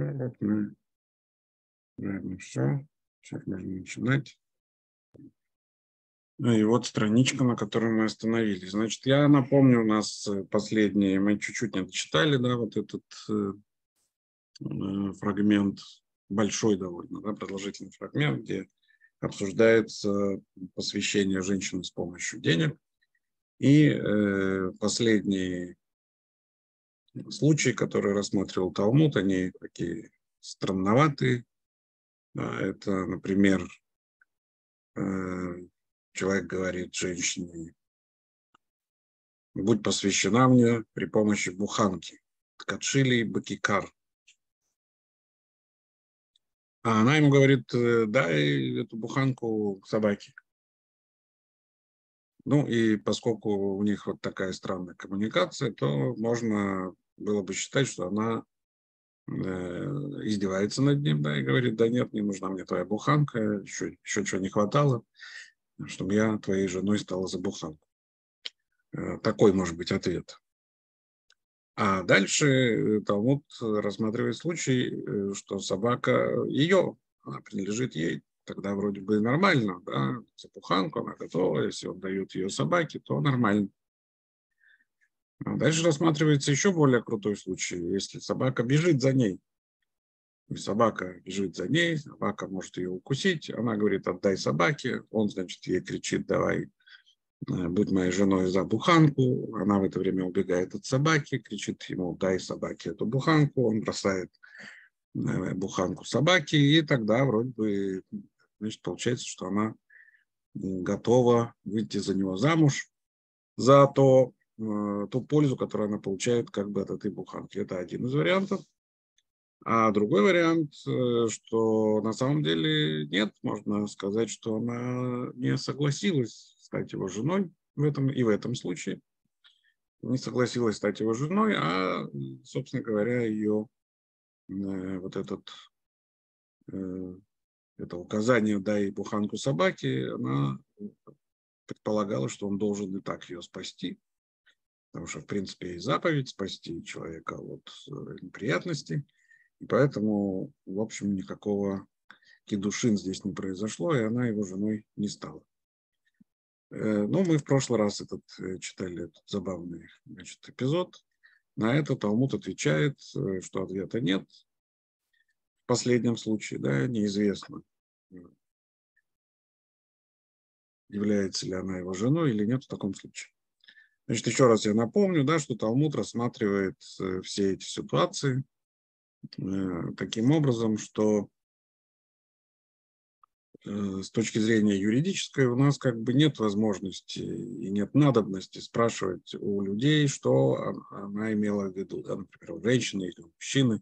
Ну, вот мы, наверное, все. Сейчас можно начинать. Ну и вот страничка, на которой мы остановились. Значит, я напомню, у нас последние, мы чуть-чуть не дочитали, да, вот этот э, э, фрагмент, большой довольно, да, продолжительный фрагмент, где обсуждается посвящение женщины с помощью денег. И э, последний случаи, которые рассматривал Талмуд, они такие странноватые. Это, например, э, человек говорит женщине, будь посвящена мне при помощи буханки, ткачили и бакикар. А она ему говорит, «Э, дай эту буханку собаке. Ну и поскольку у них вот такая странная коммуникация, то можно было бы считать, что она э, издевается над ним, да, и говорит, да нет, не нужна мне твоя буханка, еще, еще чего не хватало, чтобы я твоей женой стала за буханку. Э, такой может быть ответ. А дальше э, Талмуд рассматривает случай, что собака ее, она принадлежит ей, тогда вроде бы нормально, да, за буханку она готова, если он дает ее собаке, то нормально. А дальше рассматривается еще более крутой случай, если собака бежит за ней. Собака бежит за ней, собака может ее укусить, она говорит, отдай собаке, он, значит, ей кричит, давай, э, будь моей женой за буханку, она в это время убегает от собаки, кричит ему, дай собаке эту буханку, он бросает э, буханку собаки, и тогда вроде бы, значит, получается, что она готова выйти за него замуж за то, Э, ту пользу, которую она получает как бы от этой буханки. Это один из вариантов. А другой вариант, э, что на самом деле нет, можно сказать, что она не согласилась стать его женой в этом и в этом случае. Не согласилась стать его женой, а, собственно говоря, ее э, вот этот это указание «дай буханку собаки», она предполагала, что он должен и так ее спасти. Потому что, в принципе, и заповедь спасти человека от э, неприятностей. И поэтому, в общем, никакого кедушин здесь не произошло, и она его женой не стала. Э, ну, мы в прошлый раз этот, э, читали этот забавный значит, эпизод. На это Талмуд отвечает, что ответа нет. В последнем случае, да, неизвестно, является ли она его женой или нет в таком случае. Значит, еще раз я напомню, да, что Талмуд рассматривает э, все эти ситуации э, таким образом, что э, с точки зрения юридической у нас как бы нет возможности и нет надобности спрашивать у людей, что она имела в виду, да, например, у женщины или у мужчины.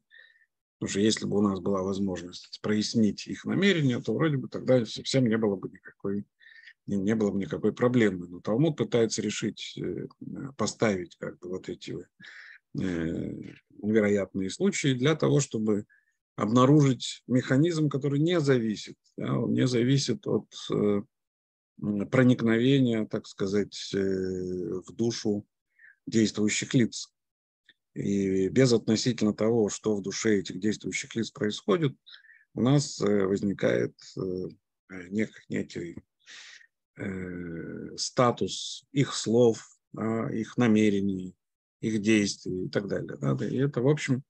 Потому что если бы у нас была возможность прояснить их намерения, то вроде бы тогда совсем не было бы никакой не было бы никакой проблемы. Но Талмуд пытается решить, э, поставить как бы вот эти э, невероятные случаи для того, чтобы обнаружить механизм, который не зависит, да, он не зависит от э, проникновения, так сказать, в душу действующих лиц. И без относительно того, что в душе этих действующих лиц происходит, у нас возникает некий Э, статус их слов, их намерений, их действий и так далее. Да? И это, в общем,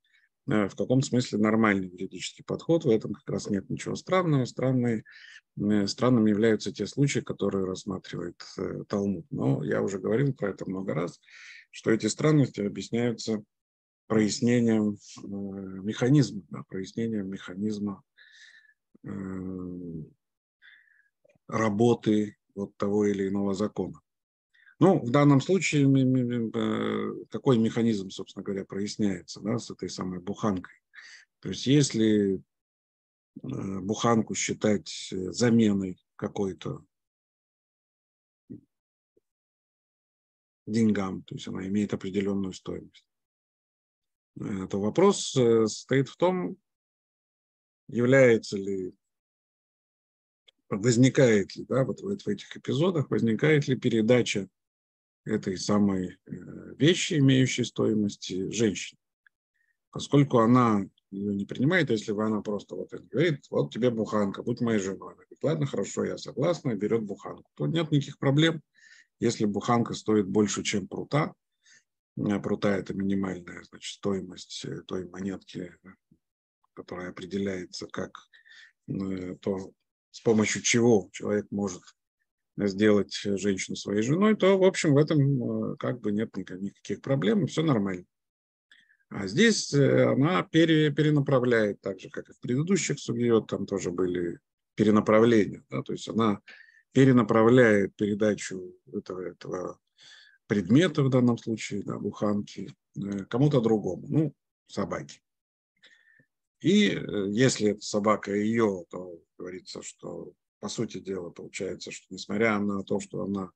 э, в каком смысле нормальный юридический подход. В этом как раз нет ничего странного. Странные, э, странным являются те случаи, которые рассматривает Талмуд. Но я уже говорил про это много раз, что эти странности объясняются прояснением механизма, да, прояснением механизма работы вот того или иного закона. Ну, в данном случае э, какой механизм, собственно говоря, проясняется да, с этой самой буханкой. То есть если э, буханку считать э, заменой какой-то деньгам, то есть она имеет определенную стоимость, то вопрос стоит в том, является ли возникает ли, да, вот в этих эпизодах, возникает ли передача этой самой э, вещи, имеющей стоимости женщине. Поскольку она ее не принимает, если бы она просто вот говорит, вот тебе буханка, будь моей женой. Она говорит, ладно, хорошо, я согласна, берет буханку. То нет никаких проблем, если буханка стоит больше, чем прута. Э, прута – это минимальная значит, стоимость э, той монетки, которая определяется как то, с помощью чего человек может сделать женщину своей женой, то, в общем, в этом как бы нет никаких проблем, все нормально. А здесь э, она пере, перенаправляет, так же, как и в предыдущих судьет, там тоже были перенаправления. Да, то есть она перенаправляет передачу этого, этого предмета, в данном случае, да, буханки, э, кому-то другому, ну, собаке. И э, если это собака ее, то говорится, что по сути дела получается, что несмотря на то, что она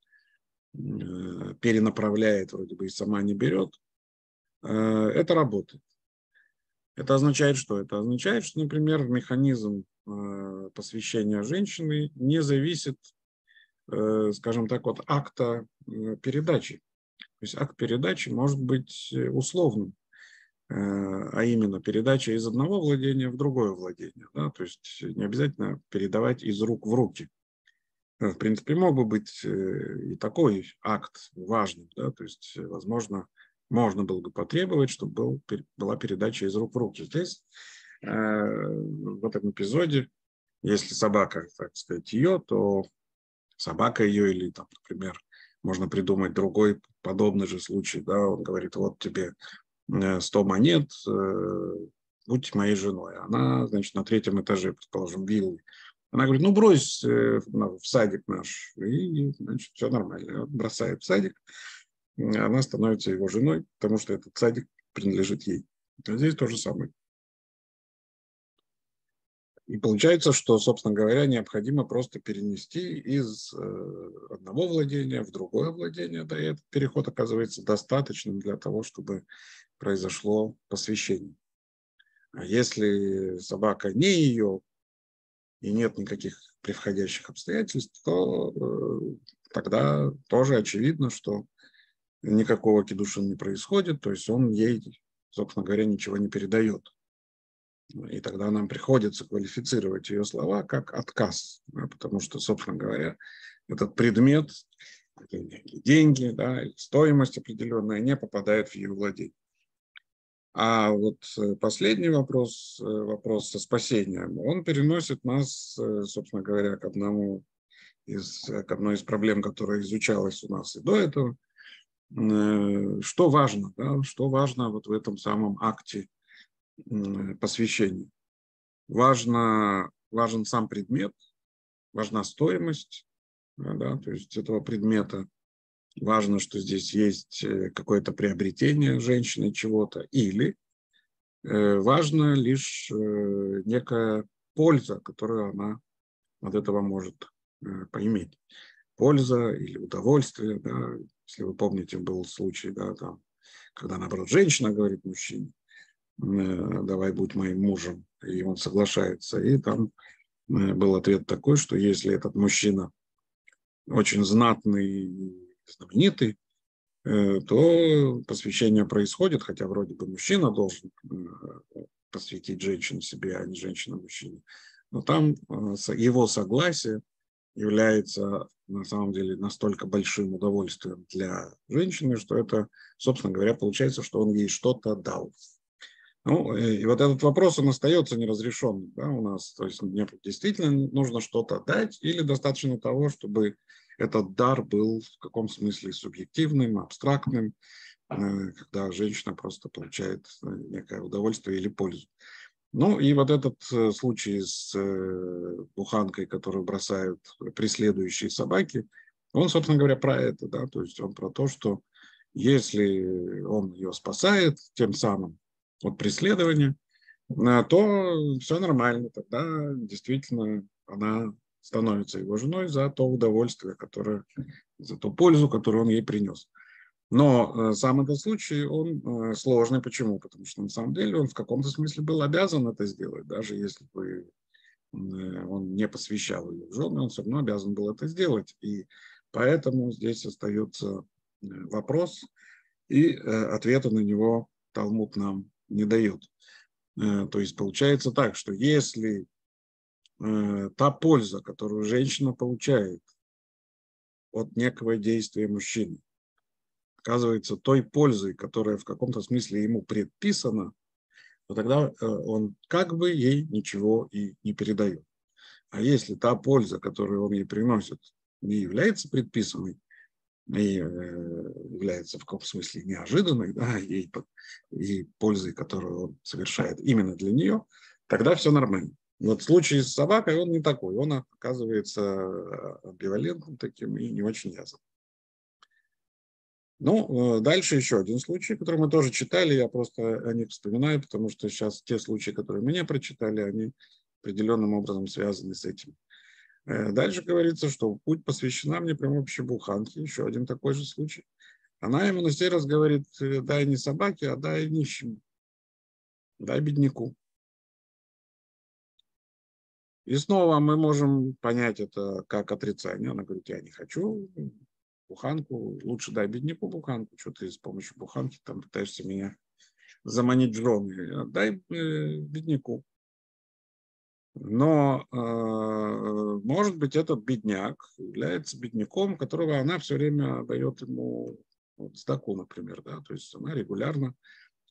перенаправляет, вроде бы и сама не берет, Э, это работает. Это означает что? Это означает, что, например, механизм э, посвящения женщины не зависит, э, скажем так, от акта передачи. То есть акт передачи может быть условным, а именно передача из одного владения в другое владение. Да? То есть не обязательно передавать из рук в руки. В принципе, мог бы быть и такой акт важным. Да? То есть, возможно, можно было бы потребовать, чтобы был, была передача из рук в руки. Здесь э, в этом эпизоде, если собака, так сказать, ее, то собака ее или, там, например, можно придумать другой подобный же случай, да, он говорит, вот тебе 100 э, монет, э, будь моей женой. Она, значит, на третьем этаже, предположим, виллы. Она говорит, ну, брось в садик наш, и, значит, все нормально. Бросает в садик, она становится его женой, потому что этот садик принадлежит ей. А здесь то же самое. И получается, что, собственно говоря, необходимо просто перенести из э, одного владения в другое владение, да, и этот переход оказывается достаточным для того, чтобы произошло посвящение. А если собака не ее и нет никаких превходящих обстоятельств, то э, тогда тоже очевидно, что никакого кидушин не происходит, то есть он ей, собственно говоря, ничего не передает. И тогда нам приходится квалифицировать ее слова как отказ, да, потому что, собственно говоря, этот предмет, деньги, да, стоимость определенная не попадает в ее владение. А вот э, последний вопрос, э, вопрос со спасением, он переносит нас, э, собственно говоря, к одному из, к одной из проблем, которая изучалась у нас и до этого – что важно, да, что важно вот в этом самом акте посвящения. Важно, важен сам предмет, важна стоимость, да, то есть этого предмета. Важно, что здесь есть э, какое-то приобретение женщины чего-то, или э, важно лишь некая польза, которую она от этого может поиметь. Польза или удовольствие, да, если вы помните, был случай, да, там, когда, наоборот, женщина говорит мужчине, «Э, давай будь моим мужем, и он соглашается. И там э, был ответ такой, что если этот мужчина очень знатный и знаменитый, э, то посвящение происходит, хотя вроде бы мужчина должен посвятить женщину себе, а не женщина мужчине. Но там его согласие является на самом деле настолько большим удовольствием для женщины, что это, собственно говоря, получается, что он ей что-то дал. Ну, э, и вот этот вопрос, он остается неразрешенным да, у нас. То есть мне действительно нужно что-то дать или достаточно того, чтобы этот дар был в каком смысле субъективным, абстрактным, э, когда женщина просто получает э, некое удовольствие или пользу. Ну и вот этот случай с буханкой, которую бросают преследующие собаки, он, собственно говоря, про это, да, то есть он про то, что если он ее спасает тем самым от преследования, то все нормально, тогда действительно она становится его женой за то удовольствие, которое, за ту пользу, которую он ей принес. Но э, сам этот случай, он э, сложный. Почему? Потому что на самом деле он в каком-то смысле был обязан это сделать, даже если бы э, он не посвящал ее в жены, он все равно обязан был это сделать. И поэтому здесь остается вопрос, и ответа на него Талмуд нам не дает. Э, то есть получается так, что если э, та польза, которую женщина получает от некого действия мужчины, оказывается той пользой, которая в каком-то смысле ему предписана, то тогда э, он как бы ей ничего и не передает. А если та польза, которую он ей приносит, не является предписанной, и является в каком смысле неожиданной, да, и, и пользой, которую он совершает именно для нее, тогда все нормально. Вот в случае с собакой он не такой, он оказывается амбивалентным таким и не очень ясным. Ну, дальше еще один случай, который мы тоже читали, я просто о них вспоминаю, потому что сейчас те случаи, которые мне прочитали, они определенным образом связаны с этим. Э, дальше говорится, что путь посвящена мне прямо вообще буханке, еще один такой же случай. Она ему на сей раз говорит, «Э, дай не собаке, а дай нищему, дай бедняку. И снова мы можем понять это как отрицание. Она говорит, я не хочу буханку, лучше дай бедняку буханку, что ты с помощью буханки там пытаешься меня заманить в жены. Дай э, бедняку. Но, э, может быть, этот бедняк является бедняком, которого она все время дает ему вот, сдаку, например. Да? То есть она регулярно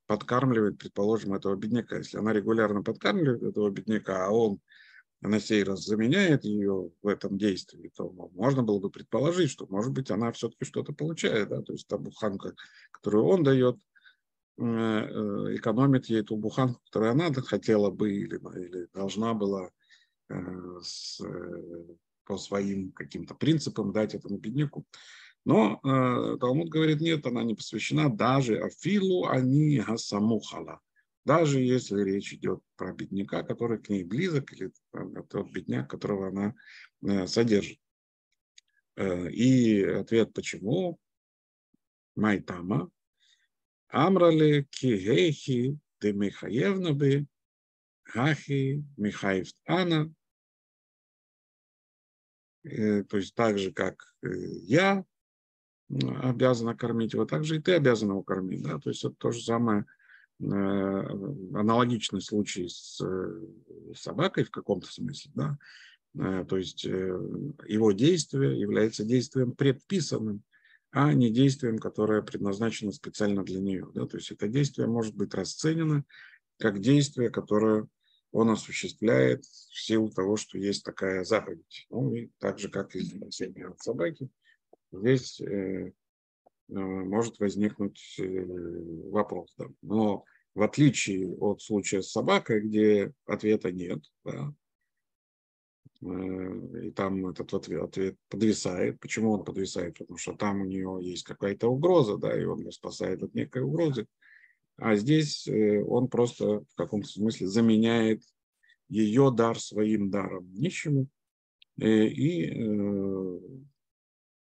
подкармливает, предположим, этого бедняка. Если она регулярно подкармливает этого бедняка, а он на сей раз заменяет ее в этом действии, то можно было бы предположить, что, может быть, она все-таки что-то получает. Да? То есть та буханка, которую он дает, экономит ей ту буханку, которую она хотела бы или, или должна была э, с, по своим каким-то принципам дать этому бедняку. Но э, Талмуд говорит, нет, она не посвящена даже Афилу Ани Гасамухала. Даже если речь идет про бедняка, который к ней близок, или тот бедняк, которого она э, содержит. Э, и ответ почему? Майтама, Амрали кигейхи де Михаевна бы Гахи Михаев Ана. То есть так же, как я обязана кормить его, так же и ты обязана его кормить. Да? То есть это то же самое аналогичный случай с собакой в каком-то смысле. Да? То есть его действие является действием предписанным а не действием, которое предназначено специально для нее. Да? То есть это действие может быть расценено как действие, которое он осуществляет в силу того, что есть такая заповедь. Ну и так же, как и спасение от собаки, здесь э, э, может возникнуть э, вопрос. Да? Но в отличие от случая с собакой, где ответа нет, да, и там этот ответ, ответ подвисает. Почему он подвисает? Потому что там у нее есть какая-то угроза, да, и он ее спасает от некой угрозы. А здесь э, он просто в каком-то смысле заменяет ее дар своим даром нищему. Э, и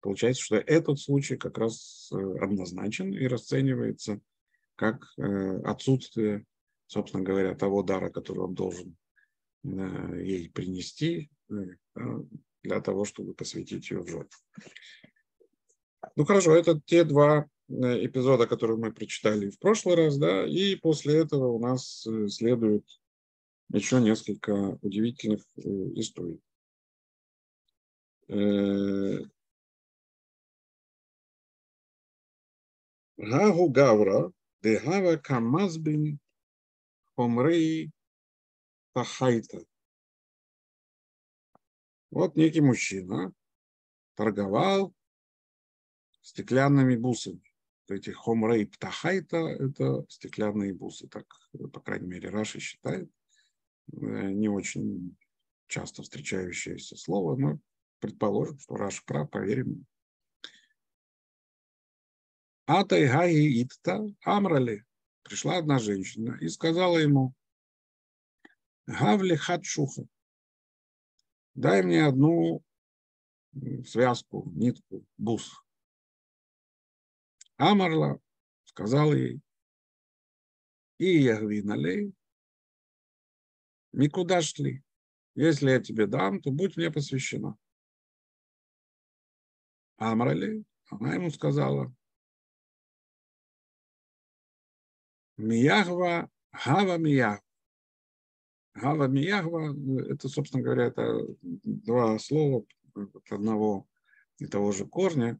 получается, что этот случай как раз однозначен и расценивается как отсутствие, собственно говоря, того дара, который он должен ей принести, для того, чтобы посвятить ее в жертву. Ну хорошо, это те два э, эпизода, которые мы прочитали в прошлый раз, да, и после этого у нас э, следует еще несколько удивительных э, историй. Гагу Гавра, Дегава Камазбин, Хомрей Тахайта. Вот некий мужчина торговал стеклянными бусами. Эти хомрей птахайта – это стеклянные бусы, так, по крайней мере, Раши считает. Э, не очень часто встречающееся слово, но предположим, что Раш прав, проверим. Атай гаи итта амрали. Пришла одна женщина и сказала ему, Гавли хатшуха дай мне одну связку, нитку, бус. Амарла сказал ей, и Ягвиналей, никуда шли. Если я тебе дам, то будь мне посвящена. Амрали, она ему сказала, Миягва Гава Миях. Гава Миягва, это, собственно говоря, это два слова одного и того же корня.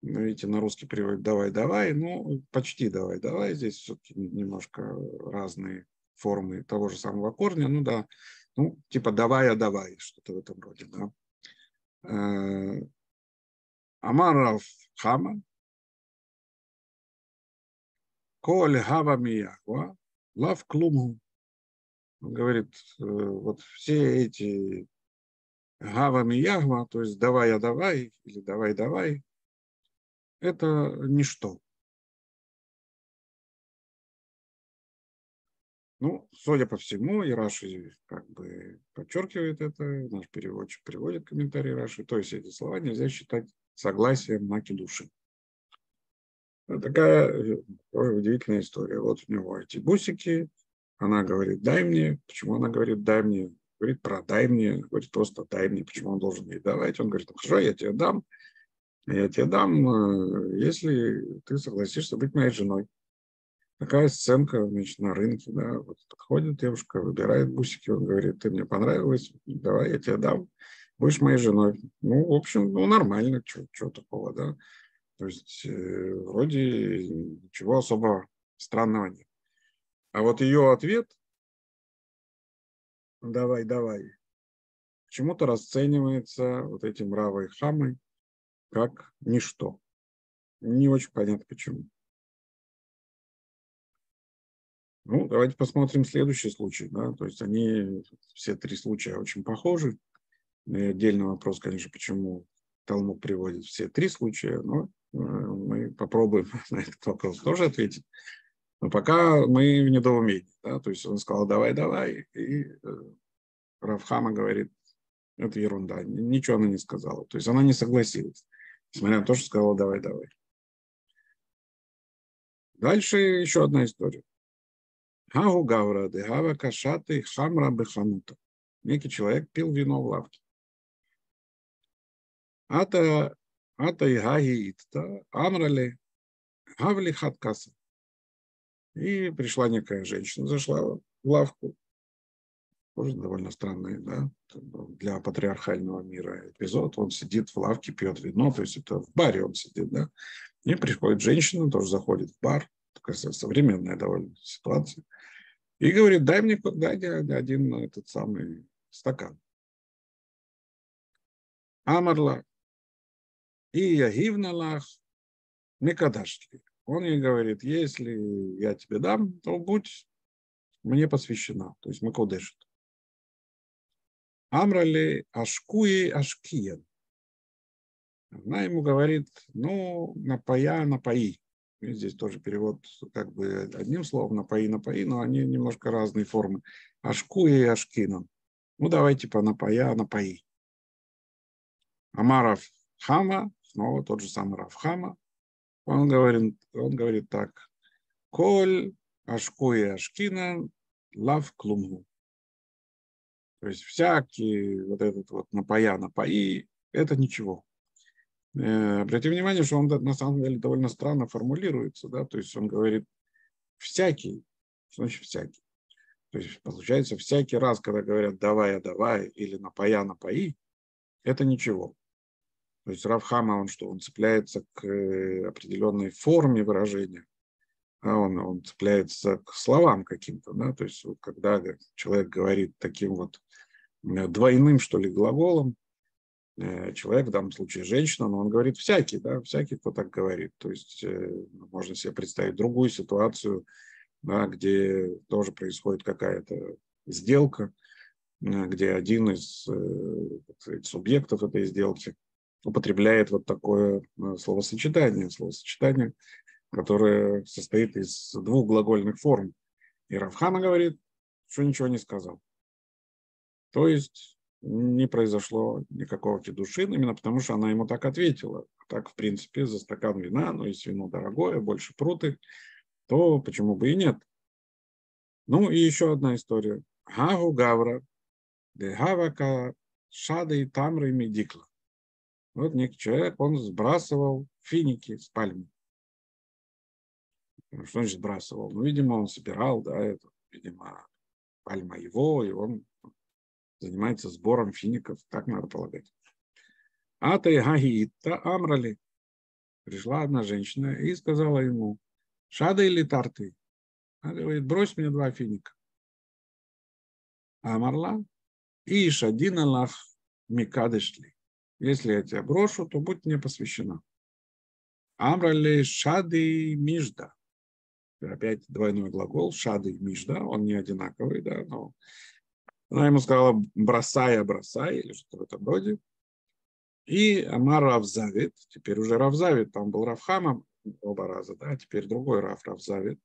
Видите, на русский переводит «давай, давай», ну, почти «давай, давай». Здесь все-таки немножко разные формы того же самого корня. Ну да, ну, типа «давай, а давай», что-то в этом роде, да. Э, Амарав Хама, Коль Хава Миягва, Лав Клуму. Говорит, э, вот все эти Гавами Ягва, то есть давай, я давай, или давай, давай, это ничто. Ну, судя по всему, и Раши как бы подчеркивает это, наш переводчик приводит комментарий Раши, то есть эти слова нельзя считать согласием кедуши. Такая э, удивительная история. Вот у него эти бусики, она говорит, дай мне. Почему она говорит, дай мне? Говорит, продай мне. Говорит, просто дай мне. Почему он должен ей давать? Он говорит, хорошо, я тебе дам. Я тебе дам, э, если ты согласишься быть моей женой. Такая сценка значит, на рынке. Да, вот подходит девушка, выбирает бусики. Он говорит, ты мне понравилась, давай я тебе дам. Будешь моей женой. Ну, в общем, ну, нормально, что такого, да. То есть, э, вроде ничего особо странного нет. А вот ее ответ «давай, давай» почему-то расценивается вот этим Равой Хамой как ничто. Не очень понятно почему. Ну, давайте посмотрим следующий случай. Да? То есть они, все три случая очень похожи. И отдельный вопрос, конечно, почему Талмуд приводит все три случая, но э, мы попробуем на этот вопрос тоже ответить. Но пока мы в недоумении. Да? То есть он сказал, давай, давай. И э, Равхама говорит, это ерунда. Ничего она не сказала. То есть она не согласилась. Несмотря на то, что сказала, давай, давай. Дальше еще одна история. Хагу гавра дегава кашаты хамра беханута. Некий человек пил вино в лавке. Ата ата и гаги итта амрали гавли хаткаса. И пришла некая женщина, зашла в лавку. Тоже довольно странный, да, для патриархального мира эпизод. Он сидит в лавке, пьет вино, то есть это в баре он сидит, да. И приходит женщина, тоже заходит в бар, такая современная довольно ситуация. И говорит, дай мне дай один этот самый стакан. Амарла. И я гивналах. Он ей говорит, если я тебе дам, то будь мне посвящена, то есть Макодешит. Амрали Ашкуи Ашкиен. Она ему говорит, ну, напоя, напои. И здесь тоже перевод как бы одним словом, напои, напои, но они немножко разные формы. Ашкуи и Ашкинан. Ну, давайте по напоя, напои. Амаров Хама, снова тот же самый Равхама, он говорит, он говорит так. Коль ашку и ашкина лав клумгу. То есть всякий вот этот вот напоя, напои, это ничего. Э, обратите внимание, что он на самом деле довольно странно формулируется, да, то есть он говорит всякий, что значит всякий. То есть получается всякий раз, когда говорят давай, а давай или напоя, напои, это ничего. То есть Равхама, он что, он цепляется к э, определенной форме выражения, а он, он цепляется к словам каким-то, да, то есть вот когда человек говорит таким вот э, двойным, что ли, глаголом, э, человек, в данном случае женщина, но он говорит всякий, да, всякий, кто так говорит. То есть можно себе представить другую ситуацию, да, где тоже происходит какая-то сделка, где один из субъектов этой сделки употребляет вот такое э, словосочетание, словосочетание, которое состоит из двух глагольных форм. И Равхана говорит, что ничего не сказал. То есть не произошло никакого кедушин, именно потому что она ему так ответила. Так, в принципе, за стакан вина, но если вино дорогое, больше пруты, то почему бы и нет. Ну и еще одна история. Гагу Гавра, де Гавака Шады и Тамры Медикла. Вот некий человек, он сбрасывал финики с пальмы. Что значит сбрасывал? Ну, видимо, он собирал, да, это, видимо, пальма его, и он занимается сбором фиников, так надо полагать. А ты Гагиита Амрали. Пришла одна женщина и сказала ему, шада или тарты? Она говорит, брось мне два финика. Амарла. И шадина лав микадышли. Если я тебя брошу, то будь мне посвящена. Амрали шады мижда. Опять двойной глагол, шады мижда, он не одинаковый, да, но она ему сказала, бросай, бросай, или что-то в этом роде. И Амар Равзавит, теперь уже Равзавит, там был Равхама оба раза, да, теперь другой Рав Равзавит.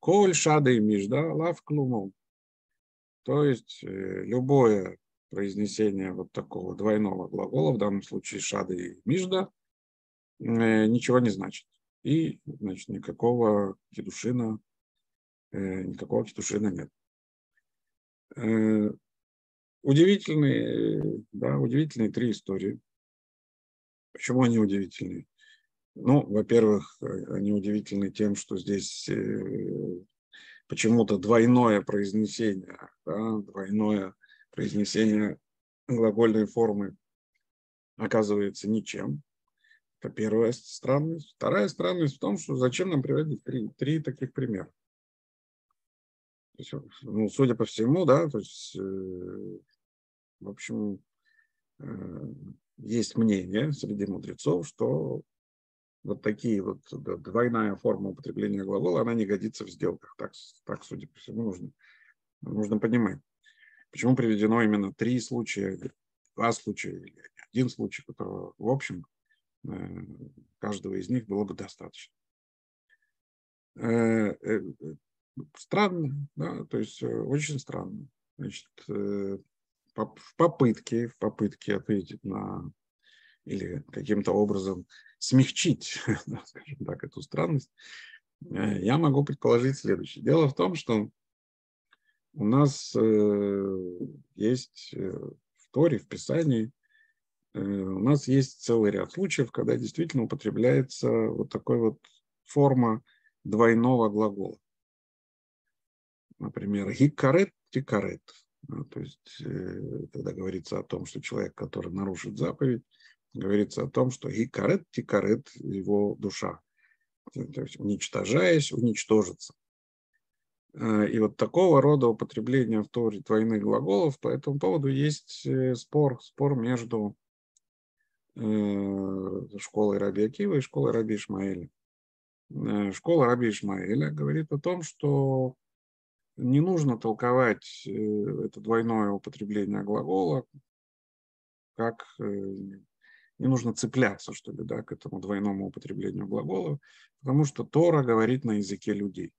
Коль шада и мижда лав клумом. То есть э, любое произнесение вот такого двойного глагола, в данном случае шада и мижда, э, ничего не значит. И, значит, никакого кедушина, э, никакого кедушина нет. Удивительные, да, удивительные три истории. Почему они удивительные? Ну, во-первых, они удивительны тем, что здесь э, почему-то двойное произнесение, да, двойное произнесение глагольной формы оказывается ничем. Это первая странность. Вторая странность в том, что зачем нам приводить три, три таких примера. Есть, ну, судя по всему, да, то есть, э, в общем, э, есть мнение среди мудрецов, что вот такие вот да, двойная форма употребления глагола, она не годится в сделках. Так, так судя по всему, нужно, нужно понимать. Почему приведено именно три случая, два случая или один случай, которого, в общем, э, каждого из них было бы достаточно. Э, э, странно, да, то есть очень странно. Значит, в попытке, в попытке ответить на или каким-то образом смягчить, скажем так, эту странность, я могу предположить следующее. Дело в том, что у нас э, есть э, в Торе, в Писании, у нас есть целый ряд случаев, когда действительно употребляется вот такой вот форма двойного глагола. Например, гикарет, тикарет. Ну, то есть, когда говорится о том, что человек, который нарушит заповедь, говорится о том, что гикарет, тикарет, его душа. То есть, уничтожаясь, уничтожится. А, и вот такого рода употребление в Торе двойных глаголов по этому поводу есть э, спор, спор между э, школой Раби Акива и школой Раби Ишмаэля. Э, школа Раби Ишмаэля говорит о том, что не нужно толковать это двойное употребление глагола как не нужно цепляться, что ли, да, к этому двойному употреблению глагола, потому что Тора говорит на языке людей.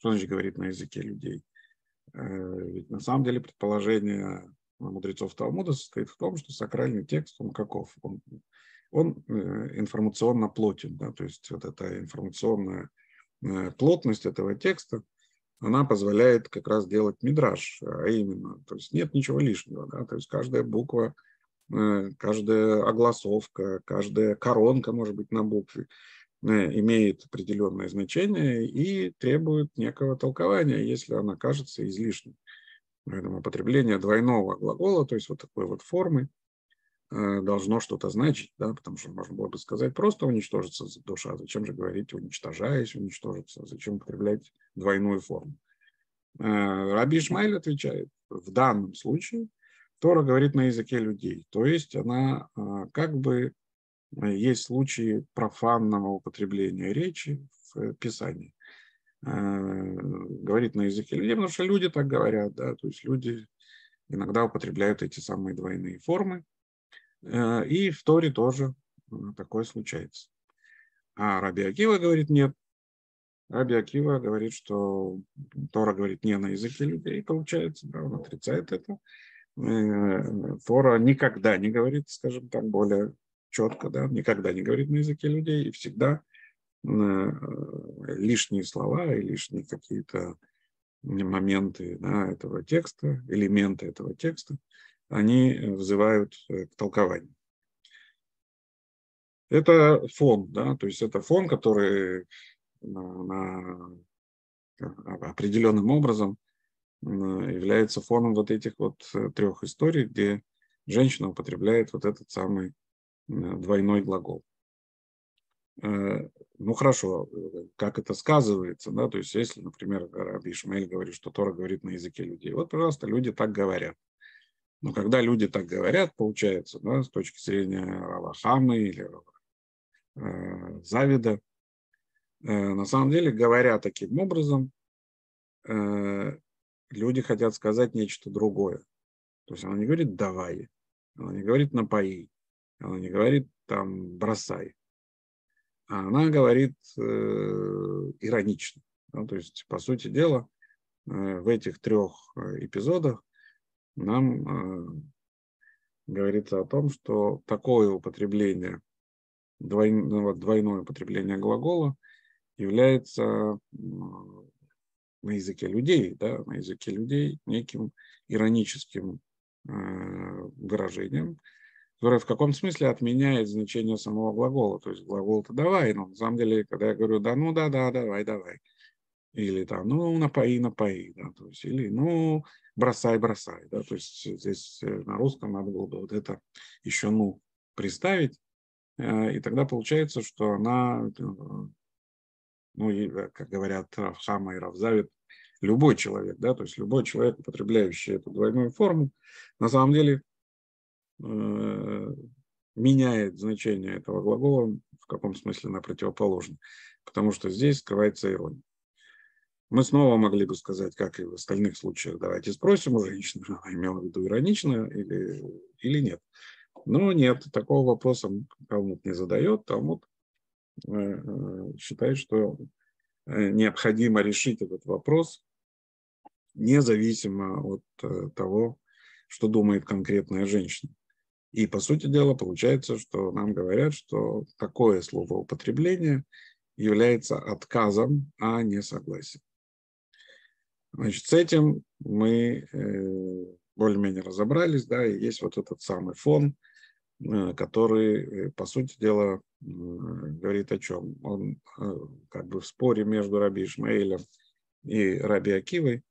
Что значит говорит на языке людей? Э, ведь на самом деле предположение мудрецов Талмуда состоит в том, что сакральный текст, он каков? Он, он э, информационно плотен, да, то есть вот эта информационная э, плотность этого текста, она позволяет как раз делать мидраж, а именно, то есть нет ничего лишнего, да, то есть каждая буква – каждая огласовка, каждая коронка, может быть, на букве имеет определенное значение и требует некого толкования, если она кажется излишней. Поэтому употребление двойного глагола, то есть вот такой вот формы, э, должно что-то значить, да, потому что можно было бы сказать просто уничтожится душа, зачем же говорить уничтожаясь, уничтожится, зачем употреблять двойную форму. Раби Ишмаэль отвечает, в данном случае Тора говорит на языке людей. То есть она как бы э, есть случаи профанного употребления речи в Писании. Э, говорит на языке людей, потому что люди так говорят, да, то есть люди иногда употребляют эти самые двойные формы. Э, и в Торе тоже такое случается. А Раби Акива говорит нет. Раби Акива говорит, что Тора говорит не на языке людей, получается, да, он отрицает это. Э, Тора никогда не говорит, скажем так, более четко, да, никогда не говорит на языке людей, и всегда э, лишние слова и лишние какие-то моменты да, этого текста, элементы этого текста, они вызывают э, к толкованию. Это фон, да, то есть это фон, который на, на определенным образом является фоном вот этих вот трех историй, где женщина употребляет вот этот самый двойной глагол. Ну хорошо, как это сказывается, да, то есть если, например, Раби Ишмаэль говорит, что Тора говорит на языке людей, вот, пожалуйста, люди так говорят. Но когда люди так говорят, получается, да, с точки зрения Равахамы или э, Завида, э, на самом деле, говоря таким образом, э, люди хотят сказать нечто другое. То есть она не говорит «давай», она не говорит «напои», она не говорит там «бросай», а она говорит э, иронично. Да, то есть, по сути дела, э, в этих трех эпизодах нам э, говорится о том, что такое употребление, двойное, двойное употребление глагола является на языке людей, да, на языке людей неким ироническим э, выражением, которое в каком смысле отменяет значение самого глагола. То есть глагол-то давай, но на самом деле, когда я говорю да, ну да, да, давай, давай, или там, ну, напои, напои, да, то есть, или, ну, бросай, бросай, да, то есть здесь э, на русском надо было бы вот это еще, ну, приставить, э, и тогда получается, что она, э, ну, как говорят Равхама и Равзавит, любой человек, да, то есть любой человек, употребляющий эту двойную форму, на самом деле э, меняет значение этого глагола в каком смысле на противоположный, потому что здесь скрывается ирония. Мы снова могли бы сказать, как и в остальных случаях, давайте спросим у женщины, она имела в виду иронично или, или нет. Но нет, такого вопроса Талмуд не задает. Талмуд э, э, считает, что э, необходимо решить этот вопрос независимо от того, что думает конкретная женщина. И, по сути дела, получается, что нам говорят, что такое словоупотребление является отказом, а не согласием. Значит, с этим мы э, более-менее разобрались, да, и есть вот этот самый фон, э, который, э, по сути дела, говорит о чем? Он как бы в споре между Раби Ишмаилем и Раби Акивой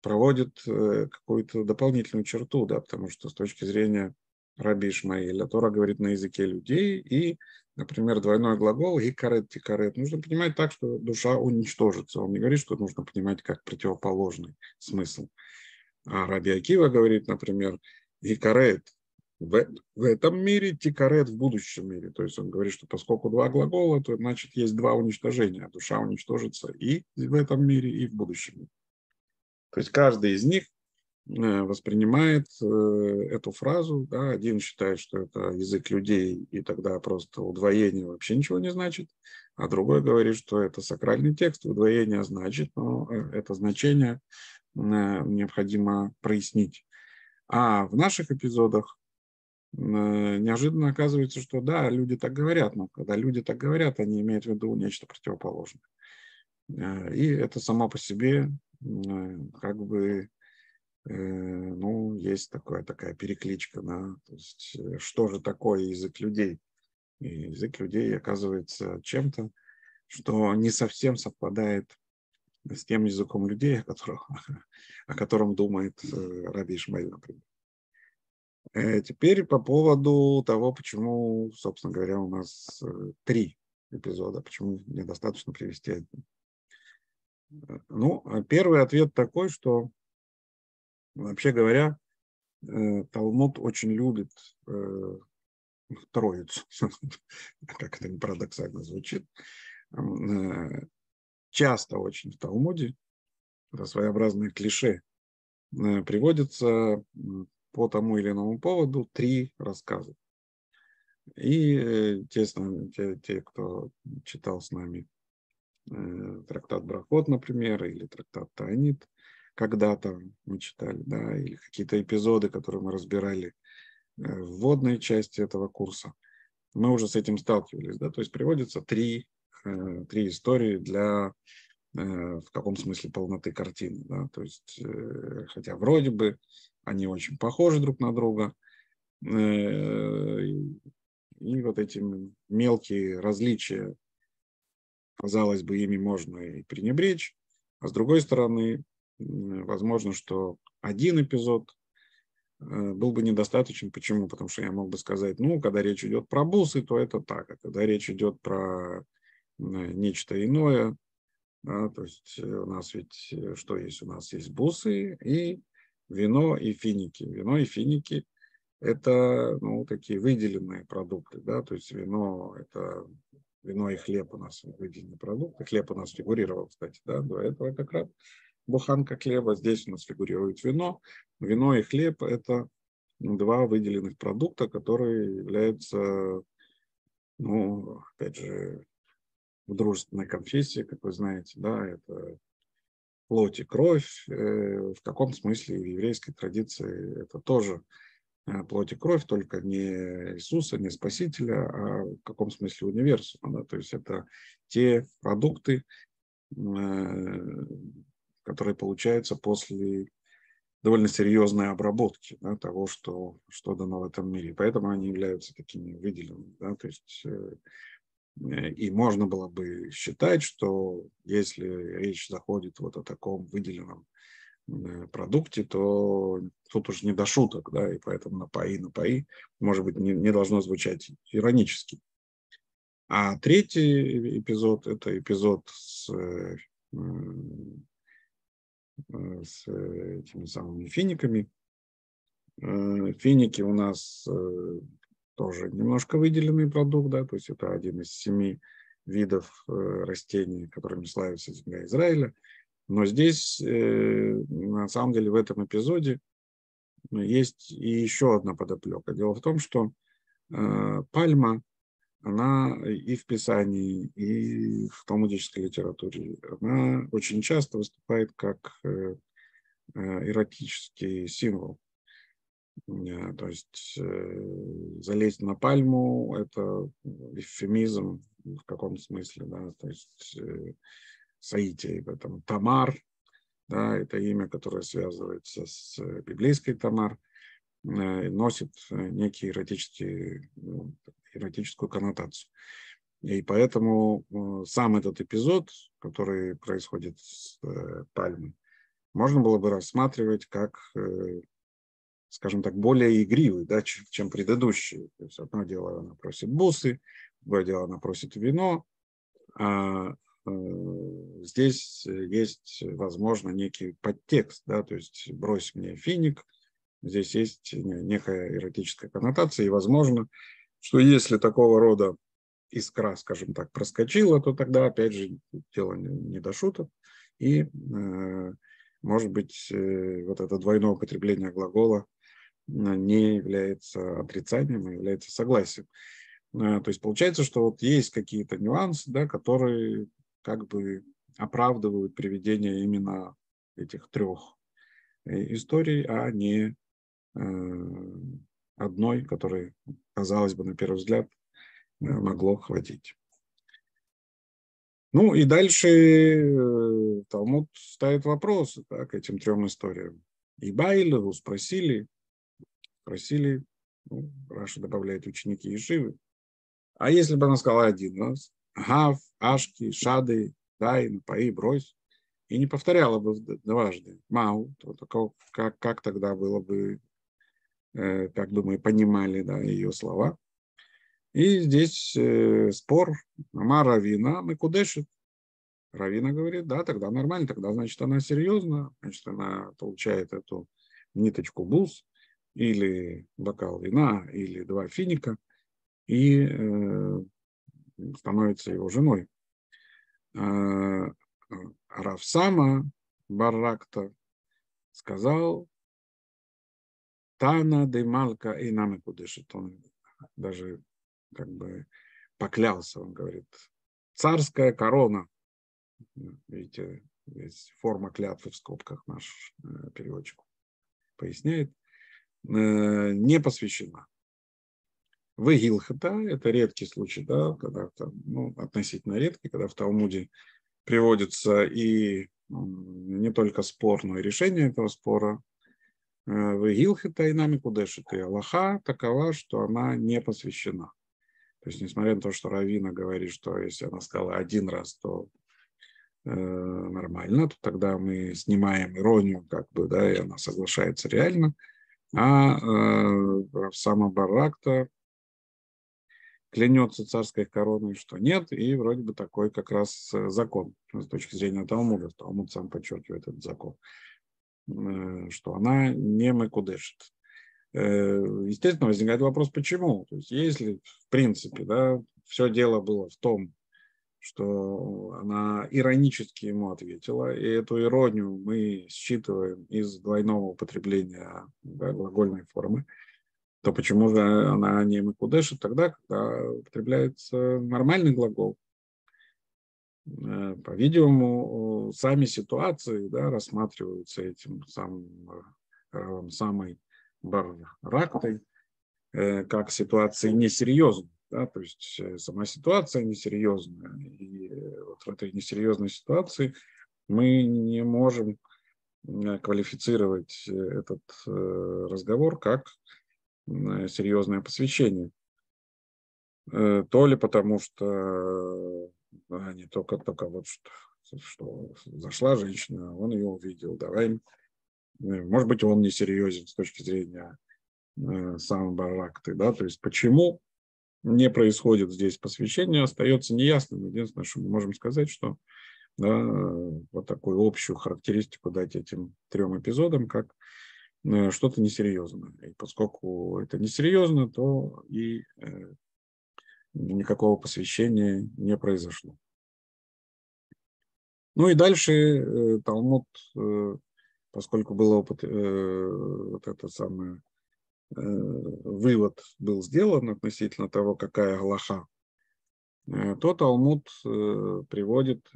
проводит какую-то дополнительную черту, да, потому что с точки зрения Раби Ишмаиля, Тора говорит на языке людей, и например, двойной глагол и карет. Нужно понимать так, что душа уничтожится. Он не говорит, что нужно понимать как противоположный смысл. А Раби Акива говорит, например, и в, в этом мире, тикарет в будущем мире. То есть он говорит, что поскольку два глагола, то значит есть два уничтожения. Душа уничтожится и в этом мире, и в будущем мире. То есть каждый из них воспринимает э, эту фразу. Да, один считает, что это язык людей, и тогда просто удвоение вообще ничего не значит, а другой говорит, что это сакральный текст, удвоение значит, но э, это значение необходимо прояснить. А в наших эпизодах неожиданно оказывается, что да, люди так говорят, но когда люди так говорят, они имеют в виду нечто противоположное. И это само по себе как бы Э, ну, есть такая, такая перекличка, да, то есть э, что же такое язык людей? И язык людей оказывается чем-то, что не совсем совпадает с тем языком людей, о котором, о котором думает э, Раби Ишмаил, например. Теперь по поводу того, почему, собственно говоря, у нас три эпизода, почему недостаточно привести один. Ну, первый ответ такой, что Вообще говоря, э, Талмуд очень любит э, троицу, как это парадоксально звучит. Э, часто очень в Талмуде, это своеобразное клише, приводится по тому или иному поводу три рассказа. И, естественно, те, те, кто читал с нами трактат Брахот, например, или трактат Таанит, когда-то мы читали, да, или какие-то эпизоды, которые мы разбирали э, в вводной части этого курса, мы уже с этим сталкивались, да, то есть приводится три, э, три истории для э, в каком смысле полноты картины, да, то есть, хотя вроде бы они очень похожи друг на друга, и вот эти мелкие различия, казалось бы, ими можно и пренебречь, а с другой стороны, возможно, что один эпизод э, был бы недостаточен. Почему? Потому что я мог бы сказать, ну, когда речь идет про бусы, то это так. А когда речь идет про нечто иное, да, то есть э, у нас ведь э, что есть? У нас есть бусы и вино и финики. Вино и финики – это ну, такие выделенные продукты. Да? То есть вино – это вино и хлеб у нас выделенные продукты. Хлеб у нас фигурировал, кстати, да, до этого как раз буханка хлеба. Здесь у нас фигурирует вино. Вино и хлеб – это два выделенных продукта, которые являются, ну, опять же, в дружественной конфессии, как вы знаете, да, это плоть и кровь. Э, в каком смысле в еврейской традиции это тоже э, плоть и кровь, только не Иисуса, не Спасителя, а в каком смысле универсума. Да? То есть это те продукты, э, которые получаются после довольно серьезной обработки да, того, что, что дано в этом мире. Поэтому они являются такими выделенными. Да? То есть Э, и можно было бы считать, что если речь заходит вот о таком выделенном э, продукте, то тут уже не до шуток, да, и поэтому напои, напои, может быть, не, не должно звучать иронически. А третий эпизод – это эпизод с, э, с этими самыми финиками. Финики у нас тоже немножко выделенный продукт, да, то есть это один из семи видов э, растений, которыми славится земля Израиля. Но здесь, э, на самом деле, в этом эпизоде есть и еще одна подоплека. Дело в том, что э, пальма, она и в Писании, и в талмудической литературе, она очень часто выступает как эротический символ. Э, то есть э, залезть на пальму – это эвфемизм в каком смысле, да, то есть э, Саития, этом Тамар, да, это имя, которое связывается с библейской Тамар, носит некий эротический, ну, эротическую коннотацию. И поэтому сам этот эпизод, который происходит с пальмой, можно было бы рассматривать как скажем так, более игривый, да, чем, предыдущие. То есть одно дело она просит бусы, другое дело она просит вино, а э, здесь есть, возможно, некий подтекст, да, то есть брось мне финик, здесь есть некая эротическая коннотация, и возможно, что если такого рода искра, скажем так, проскочила, то тогда, опять же, дело не до шуток, и, э, может быть, э, вот это двойное употребление глагола не является отрицанием, а является согласием. То есть получается, что вот есть какие-то нюансы, да, которые как бы оправдывают приведение именно этих трех э, историй, а не э, одной, которой, казалось бы, на первый взгляд, э, могло хватить. Ну и дальше Талмуд ставит вопросы да, к этим трем историям. И Байлеву спросили, Просили, ну, Раша добавляет ученики Ешивы. А если бы она сказала один раз, Гав, Ашки, Шады, Дай, Напои, Брось, и не повторяла бы дважды Мау, то такого, как, как тогда было бы, э, как бы мы понимали да, ее слова. И здесь э, спор, Ама Равина, мы кудешит. Равина говорит, да, тогда нормально, тогда, значит, она серьезно, значит, она получает эту ниточку бус, или бокал вина, или два финика, и э, становится его женой. А, Равсама Баракта сказал, Тана де Малка и нами кудышит. Он даже как бы поклялся, он говорит, царская корона. Видите, есть форма клятвы в скобках наш э, переводчик поясняет. Э, не посвящена. В Гилхата, это редкий случай, да, когда ну, относительно редкий, когда в Талмуде приводится и не только спор, но и решение этого спора. Э, в Гилхата и нами кудешит и Аллаха такова, что она не посвящена. То есть, несмотря на то, что Равина говорит, что если она сказала один раз, то нормально, то тогда мы снимаем иронию, как бы, да, и она соглашается реально. А э, сама Баракта клянется царской короной, что нет, и вроде бы такой как раз э, закон с точки зрения Талмуда. Талмуд сам подчеркивает этот закон, э, что она не мекудешит. Э, естественно, возникает вопрос, почему? То есть, если, в принципе, да, все дело было в том, что она иронически ему ответила, и эту иронию мы считываем из двойного употребления да, глагольной формы, то почему же она не макудешит тогда, когда употребляется нормальный глагол? Э, по-видимому, сами ситуации да, рассматриваются этим самым, э, самой баррактой э, как ситуации несерьезные. Да, то есть сама ситуация несерьезная. И вот в этой несерьезной ситуации мы не можем квалифицировать этот разговор как серьезное посвящение. Э, то ли потому, что они только, только вот что, что зашла женщина, он ее увидел, давай, э, может быть, он не серьезен с точки зрения э, сам баракты, да, то есть почему не происходит здесь посвящение, остается неясным. Единственное, что мы можем сказать, что да, вот такую общую характеристику дать этим трем эпизодам, как Э, что-то несерьезное. И поскольку это несерьезно, то и э, никакого посвящения не произошло. Ну и дальше э, Талмуд, поскольку был опыт, вот это самое, вывод был сделан относительно того, какая Галаха, то Талмуд приводит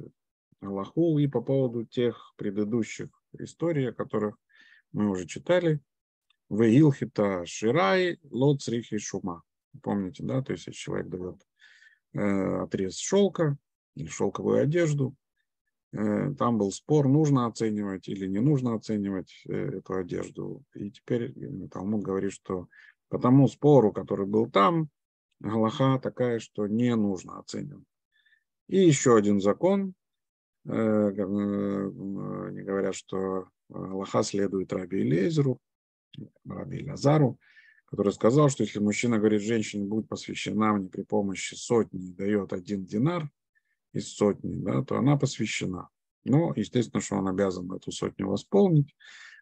Галаху и по поводу тех предыдущих историй, о которых мы уже читали. В Илхита Ширай Лоцрихи Шума. Помните, да? То есть, если человек дает э, отрез шелка или шелковую одежду, э, там был спор, нужно оценивать или не нужно оценивать э, эту одежду. И теперь э, Талмуд говорит, что по тому спору, который был там, Галаха такая, что не нужно оценивать. И еще один закон, э, э, они говорят, что Аллаха следует Раби Лезеру, Раби Лазару, который сказал, что если мужчина говорит женщине, будь посвящена мне при помощи сотни, дает один динар из сотни, да, то она посвящена. Но, естественно, что он обязан эту сотню восполнить,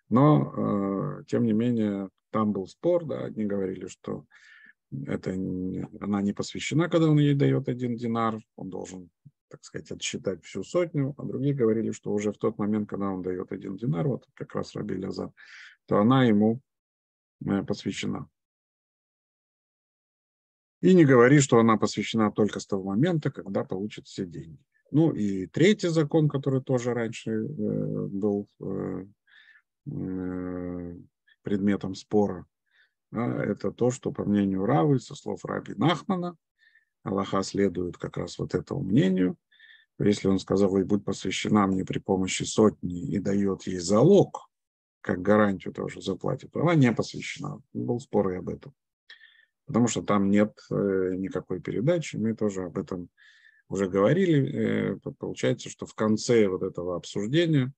но, э, тем не менее, там был спор, да, одни говорили, что это, она не посвящена, когда он ей дает один динар, он должен так сказать, отсчитать всю сотню, а другие говорили, что уже в тот момент, когда он дает один динар, вот как раз Раби Лязар, то она ему э, посвящена. И не говори, что она посвящена только с того момента, когда получит все деньги. Ну и третий закон, который тоже раньше э, был э, предметом спора, это то, что по мнению Равы, со слов Раби Нахмана, Аллаха следует как раз вот этому мнению. Если он сказал, и будь посвящена мне при помощи сотни и дает ей залог, как гарантию тоже заплатит, то она не посвящена. Был спор и об этом. Потому что там нет э, никакой передачи. Мы тоже об этом уже говорили. Э, получается, что в конце вот этого обсуждения,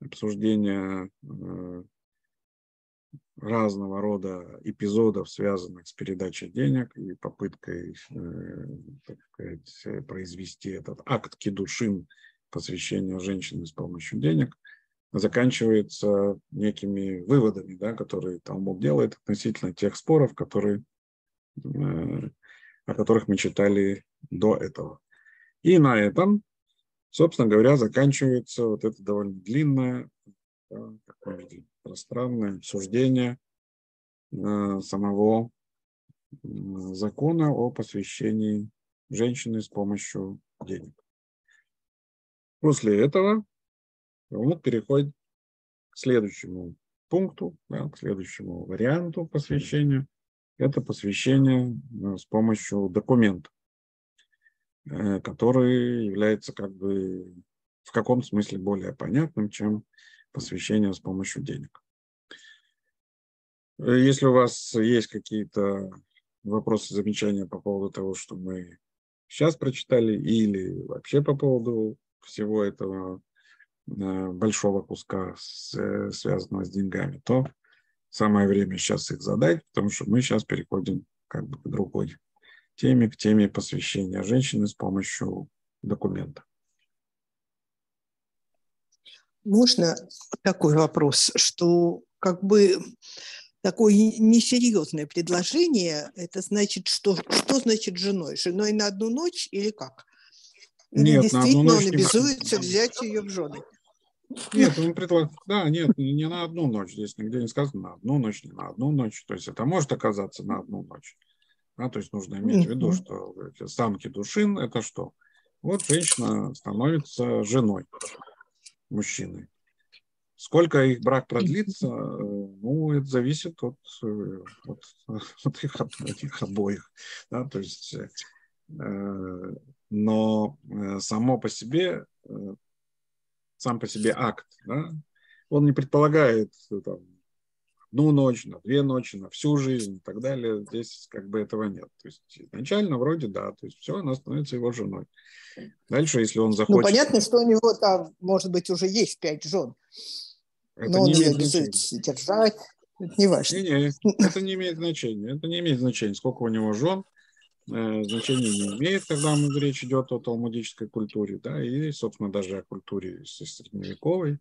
обсуждения э, разного рода эпизодов, связанных с передачей денег и попыткой так сказать, произвести этот акт кедушин, посвящения женщины с помощью денег, заканчивается некими выводами, да, которые Талмуд делает относительно тех споров, которые, о которых мы читали до этого. И на этом, собственно говоря, заканчивается вот это довольно длинное, да, пространное обсуждение э, самого закона о посвящении женщины с помощью денег. После этого он переходит к следующему пункту, да, к следующему варианту посвящения. Это посвящение э, с помощью документа, э, который является как бы в каком смысле более понятным, чем посвящение с помощью денег. Э, если у вас есть какие-то вопросы, замечания по поводу того, что мы сейчас прочитали, или вообще по поводу всего этого большого куска, связанного с деньгами, то самое время сейчас их задать, потому что мы сейчас переходим как бы к другой теме, к теме посвящения женщины с помощью документа. Можно такой вопрос, что как бы такое несерьезное предложение, это значит, что, что значит женой? Женой на одну ночь или как? Или нет, действительно он обязуется не... взять ее в жены? Нет, он предлагает, да, нет, не на одну ночь, здесь нигде не сказано на одну ночь, не на одну ночь, то есть это может оказаться на одну ночь, да, то есть нужно иметь в виду, что самки душин – это что? Вот женщина становится женой мужчины. Сколько их брак продлится, ну, это зависит от, от, от, их, от их обоих. Да? То есть, э, но э, само по себе, э, сам по себе акт, да, он не предполагает там, одну ночь, на две ночи, на всю жизнь и так далее. Здесь как бы этого нет. То есть изначально вроде да, то есть все, она становится его женой. Дальше, если он ну, захочет... Ну, понятно, что у него там, может быть, уже есть пять жен. Это но он не ее обязует держать. Это не важно. Не, не, это не имеет значения. Это не имеет значения, сколько у него жен. Э, значения не имеет, когда мы, речь идет о талмудической культуре, да, и, собственно, даже о культуре средневековой. Э,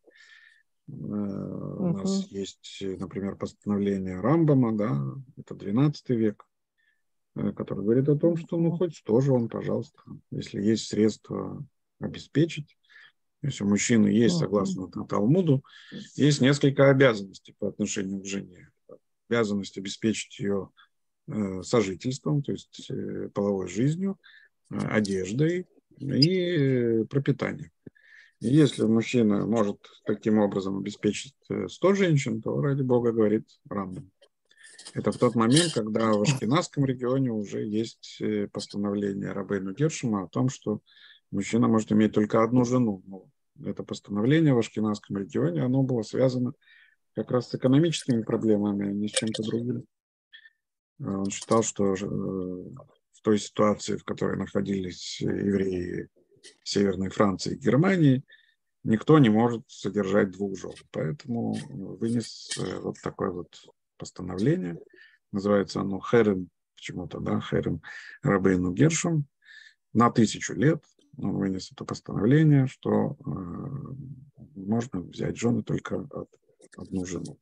у угу. нас есть, например, постановление Рамбама, да, это 12 век, э, который говорит о том, что ну хоть тоже он, пожалуйста, если есть средства обеспечить, если у мужчины есть, согласно Талмуду, есть несколько обязанностей по отношению к жене. Обязанность обеспечить ее сожительством, то есть э, половой жизнью, э, одеждой и пропитанием. Если мужчина может таким образом обеспечить 100 женщин, то, ради бога, говорит Рамбам. Это в тот момент, когда в Ашкенадском регионе уже есть постановление Рабейну Гершима о том, что мужчина может иметь только одну жену. Ну, это постановление в Ашкенадском регионе, оно было связано как раз с экономическими проблемами, а не с чем-то другим. Он считал, что э, в той ситуации, в которой находились евреи Северной Франции и Германии, никто не может содержать двух жен. Поэтому вынес э, вот такое вот постановление. Называется оно Херем, почему-то, да, Херем Рабейну Гершем на тысячу лет он вынес это постановление, что э, можно взять жены только одну жену.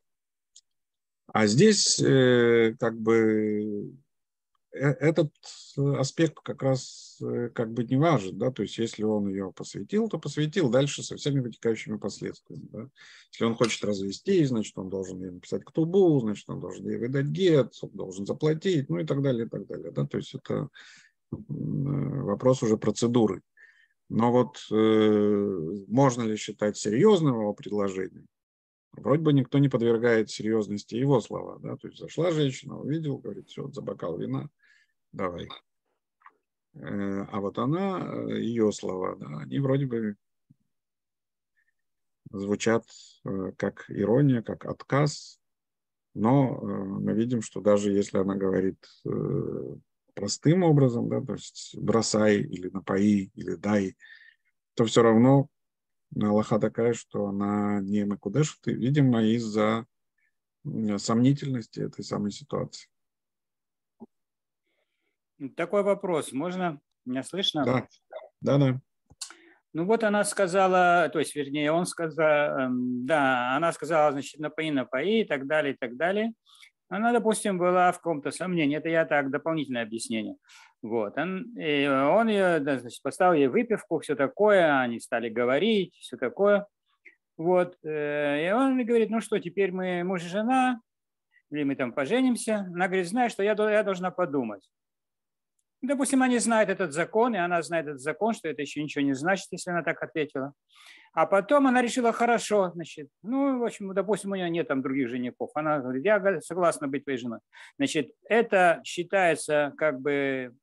А здесь э, как бы э, этот аспект как раз э, как бы не важен, да, то есть если он ее посвятил, то посвятил дальше со всеми вытекающими последствиями, да. Если он хочет развести, значит, он должен ей написать ктубу, значит, он должен ей выдать гет, он должен заплатить, ну и так далее, и так далее, да, то есть это вопрос уже процедуры. Но вот э, можно ли считать серьезным его предложением? Вроде бы никто не подвергает серьезности его слова. Да? То есть зашла женщина, увидел, говорит, все, за бокал вина, давай. Э, а вот она, э, ее слова, да, они вроде бы звучат э, как ирония, как отказ, но мы видим, что даже если она говорит простым образом, да, то есть бросай или напои, или дай, то все равно Аллаха такая, что она не макудешит, видимо, из-за сомнительности этой самой ситуации. Такой вопрос. Можно? Меня слышно? Да, да, да. Ну вот она сказала, то есть, вернее, он сказал, эм, да, она сказала, значит, напои, напои и так далее, и так далее. Она, допустим, была в каком-то сомнении. Это я так, дополнительное объяснение. Вот. Он, и он ее, да, значит, поставил ей выпивку, все такое, они стали говорить, все такое. Вот. Э, и он говорит, ну что, теперь мы муж и жена, или мы там поженимся. Она говорит, знаешь, что я, я должна подумать. Допустим, они знают этот закон, и она знает этот закон, что это еще ничего не значит, если она так ответила. А потом она решила, хорошо, значит, ну, в общем, допустим, у нее нет там других женихов. Она говорит, я согласна быть твоей женой. Значит, это считается как бы,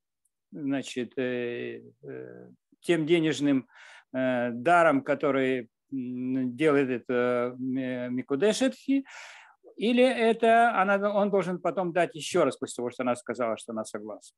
значит, э, э, тем денежным э, даром, который делает это Микудешетхи, или это она, он должен потом дать еще раз после того, что она сказала, что она согласна.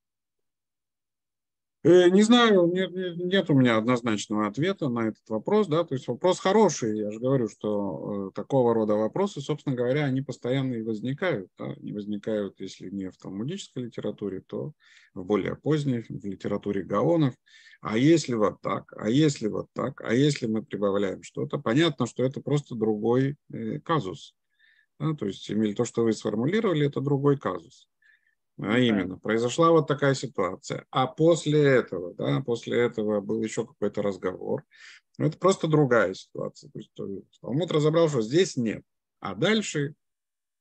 Э, не знаю, нет, нет у меня однозначного ответа на этот вопрос, да, то есть вопрос хороший, я же говорю, что э, такого рода вопросы, собственно говоря, они постоянно и возникают, да, они возникают, если не в талмудической литературе, то в более поздней, в литературе гаонов, а если вот так, а если вот так, а если мы прибавляем что-то, понятно, что это просто другой э, казус, да, то есть, Эмиль, то, что вы сформулировали, это другой казус. А именно, произошла вот такая ситуация. А после этого, да, после этого был еще какой-то разговор. Ну, это просто другая ситуация. То есть Талмуд разобрал, что здесь нет. А дальше,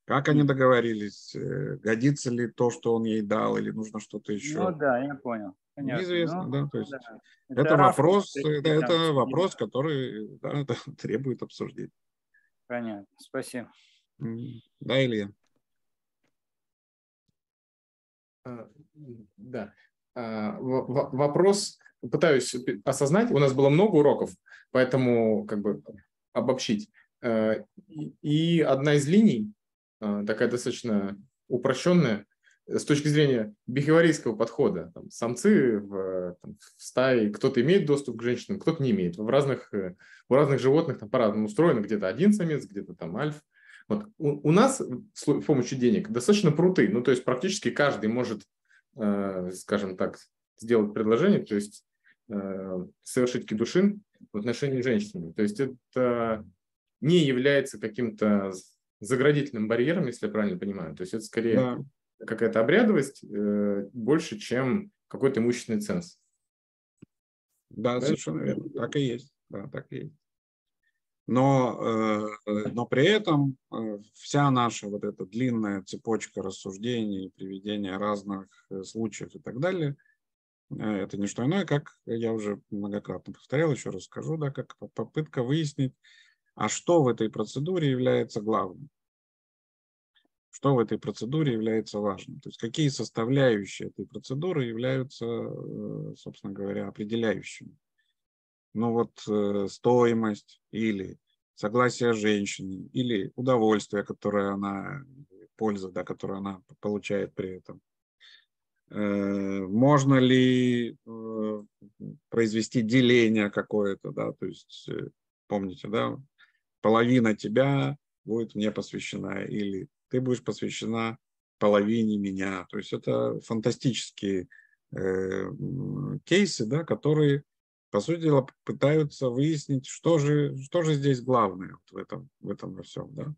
как они договорились, э, годится ли то, что он ей дал, или нужно что-то еще. Ну да, я понял. Понятно. Неизвестно, ну, да. То есть да. это, это вопрос, это, это вопрос, который да, требует обсуждения. Понятно, спасибо. Да, Илья. А, да. А, вопрос пытаюсь осознать. У нас было много уроков, поэтому как бы обобщить. А, и одна из линий, такая достаточно упрощенная, с точки зрения бихеваристского подхода. Там, самцы в, там, в стае, кто-то имеет доступ к женщинам, кто-то не имеет. В разных, у разных животных там по-разному устроено. Где-то один самец, где-то там альф. Вот. У, у нас с помощью денег достаточно пруты, ну то есть практически каждый может, э, скажем так, сделать предложение, то есть э, совершить кедушин в отношении женщины. То есть это не является каким-то заградительным барьером, если я правильно понимаю. То есть это скорее да. какая-то обрядовость э, больше, чем какой-то имущественный ценз. Да, да, совершенно верно. Так и есть. Да, так и есть но, э, но при этом э, вся наша вот эта длинная цепочка рассуждений, приведения разных э, случаев и так далее, это не что иное, как я уже многократно повторял, еще раз скажу, да, как попытка выяснить, а что в этой процедуре является главным, что в этой процедуре является важным, то есть какие составляющие этой процедуры являются, собственно говоря, определяющими ну вот э, стоимость или согласие женщины, или удовольствие, которое она, польза, да, которую она получает при этом. Э, можно ли э, произвести деление какое-то, да, то есть, э, помните, да, половина тебя будет мне посвящена, или ты будешь посвящена половине меня. То есть это фантастические э, кейсы, да, которые по сути дела, пытаются выяснить, что же, что же здесь главное вот в этом, в этом во всем. Да?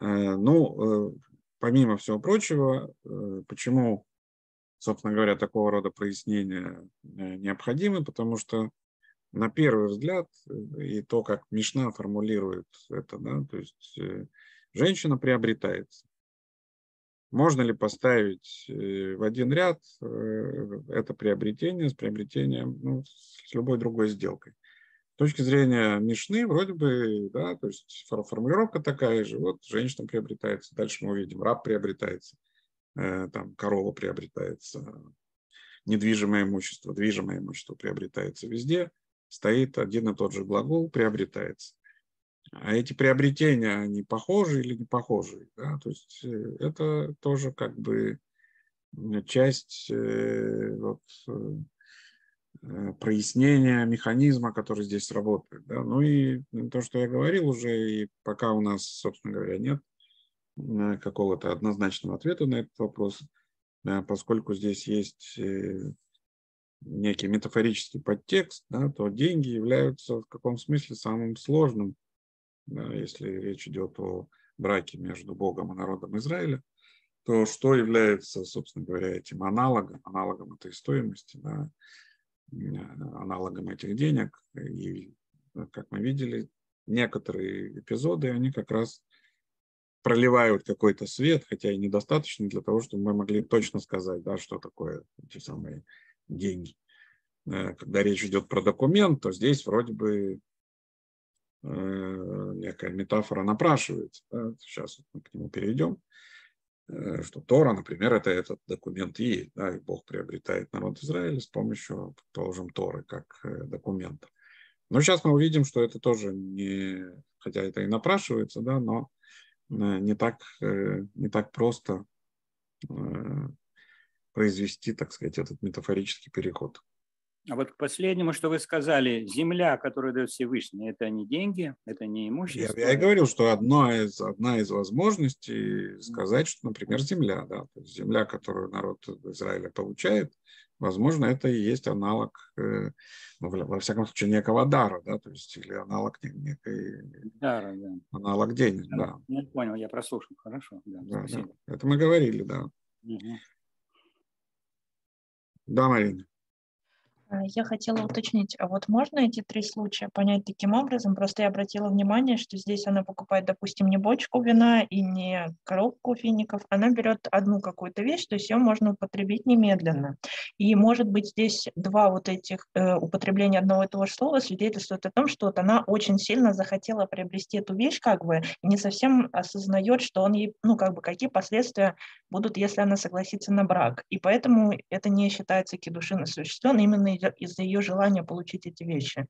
Э, ну, э, помимо всего прочего, э, почему, собственно говоря, такого рода прояснения необходимы, потому что на первый взгляд, и то, как Мишна формулирует это, да, то есть женщина приобретается. Можно ли поставить э, в один ряд э, это приобретение с приобретением, ну, с любой другой сделкой? С точки зрения Мишны, вроде бы, да, то есть формулировка такая же. Вот женщина приобретается, дальше мы увидим, раб приобретается, э, там корова приобретается, недвижимое имущество, движимое имущество приобретается везде, стоит один и тот же глагол приобретается. А эти приобретения, они похожи или не похожи? Да? То есть э, это тоже как бы часть э, вот, э, прояснения механизма, который здесь работает. Да? Ну и то, что я говорил уже, и пока у нас, собственно говоря, нет какого-то однозначного ответа на этот вопрос, поскольку здесь есть некий метафорический подтекст, да, то деньги являются в каком смысле самым сложным если речь идет о браке между Богом и народом Израиля, то что является, собственно говоря, этим аналогом, аналогом этой стоимости, да, аналогом этих денег. И, как мы видели, некоторые эпизоды, они как раз проливают какой-то свет, хотя и недостаточно для того, чтобы мы могли точно сказать, да, что такое эти самые деньги. Э, когда речь идет про документ, то здесь вроде бы Э, некая метафора напрашивается. Да? Сейчас мы к нему перейдем. Э, что Тора, например, это этот документ и. Да? И Бог приобретает народ Израиля с помощью, положим, Торы как э, документа. Но сейчас мы увидим, что это тоже не, хотя это и напрашивается, да, но не так, не так просто произвести, так сказать, этот метафорический переход. А вот к последнему, что вы сказали, земля, которую дает Всевышний, это не деньги, это не имущество. Я, я и говорил, что одна из, одна из возможностей сказать, что, например, земля, да, то есть земля, которую народ Израиля получает, возможно, это и есть аналог, э, ну, во всяком случае, некого дара, да, то есть или аналог некой... Дара, да. Аналог денег, да. Я понял, я прослушал, хорошо. Да, да, да. Это мы говорили, да. Угу. Да, Марина. А, я хотела уточнить, а вот можно эти три случая понять таким образом? Просто я обратила внимание, что здесь она покупает, допустим, не бочку вина и не коробку фиников, она берет одну какую-то вещь, то есть ее можно употребить немедленно. И, может быть, здесь два вот этих э, употребления одного и того же слова свидетельствуют о том, что вот она очень сильно захотела приобрести эту вещь, как бы, и не совсем осознает, что он ей, ну, как бы, какие последствия будут, если она согласится на брак. И поэтому это не считается кедушин осуществлен именно из-за ее желания получить эти вещи?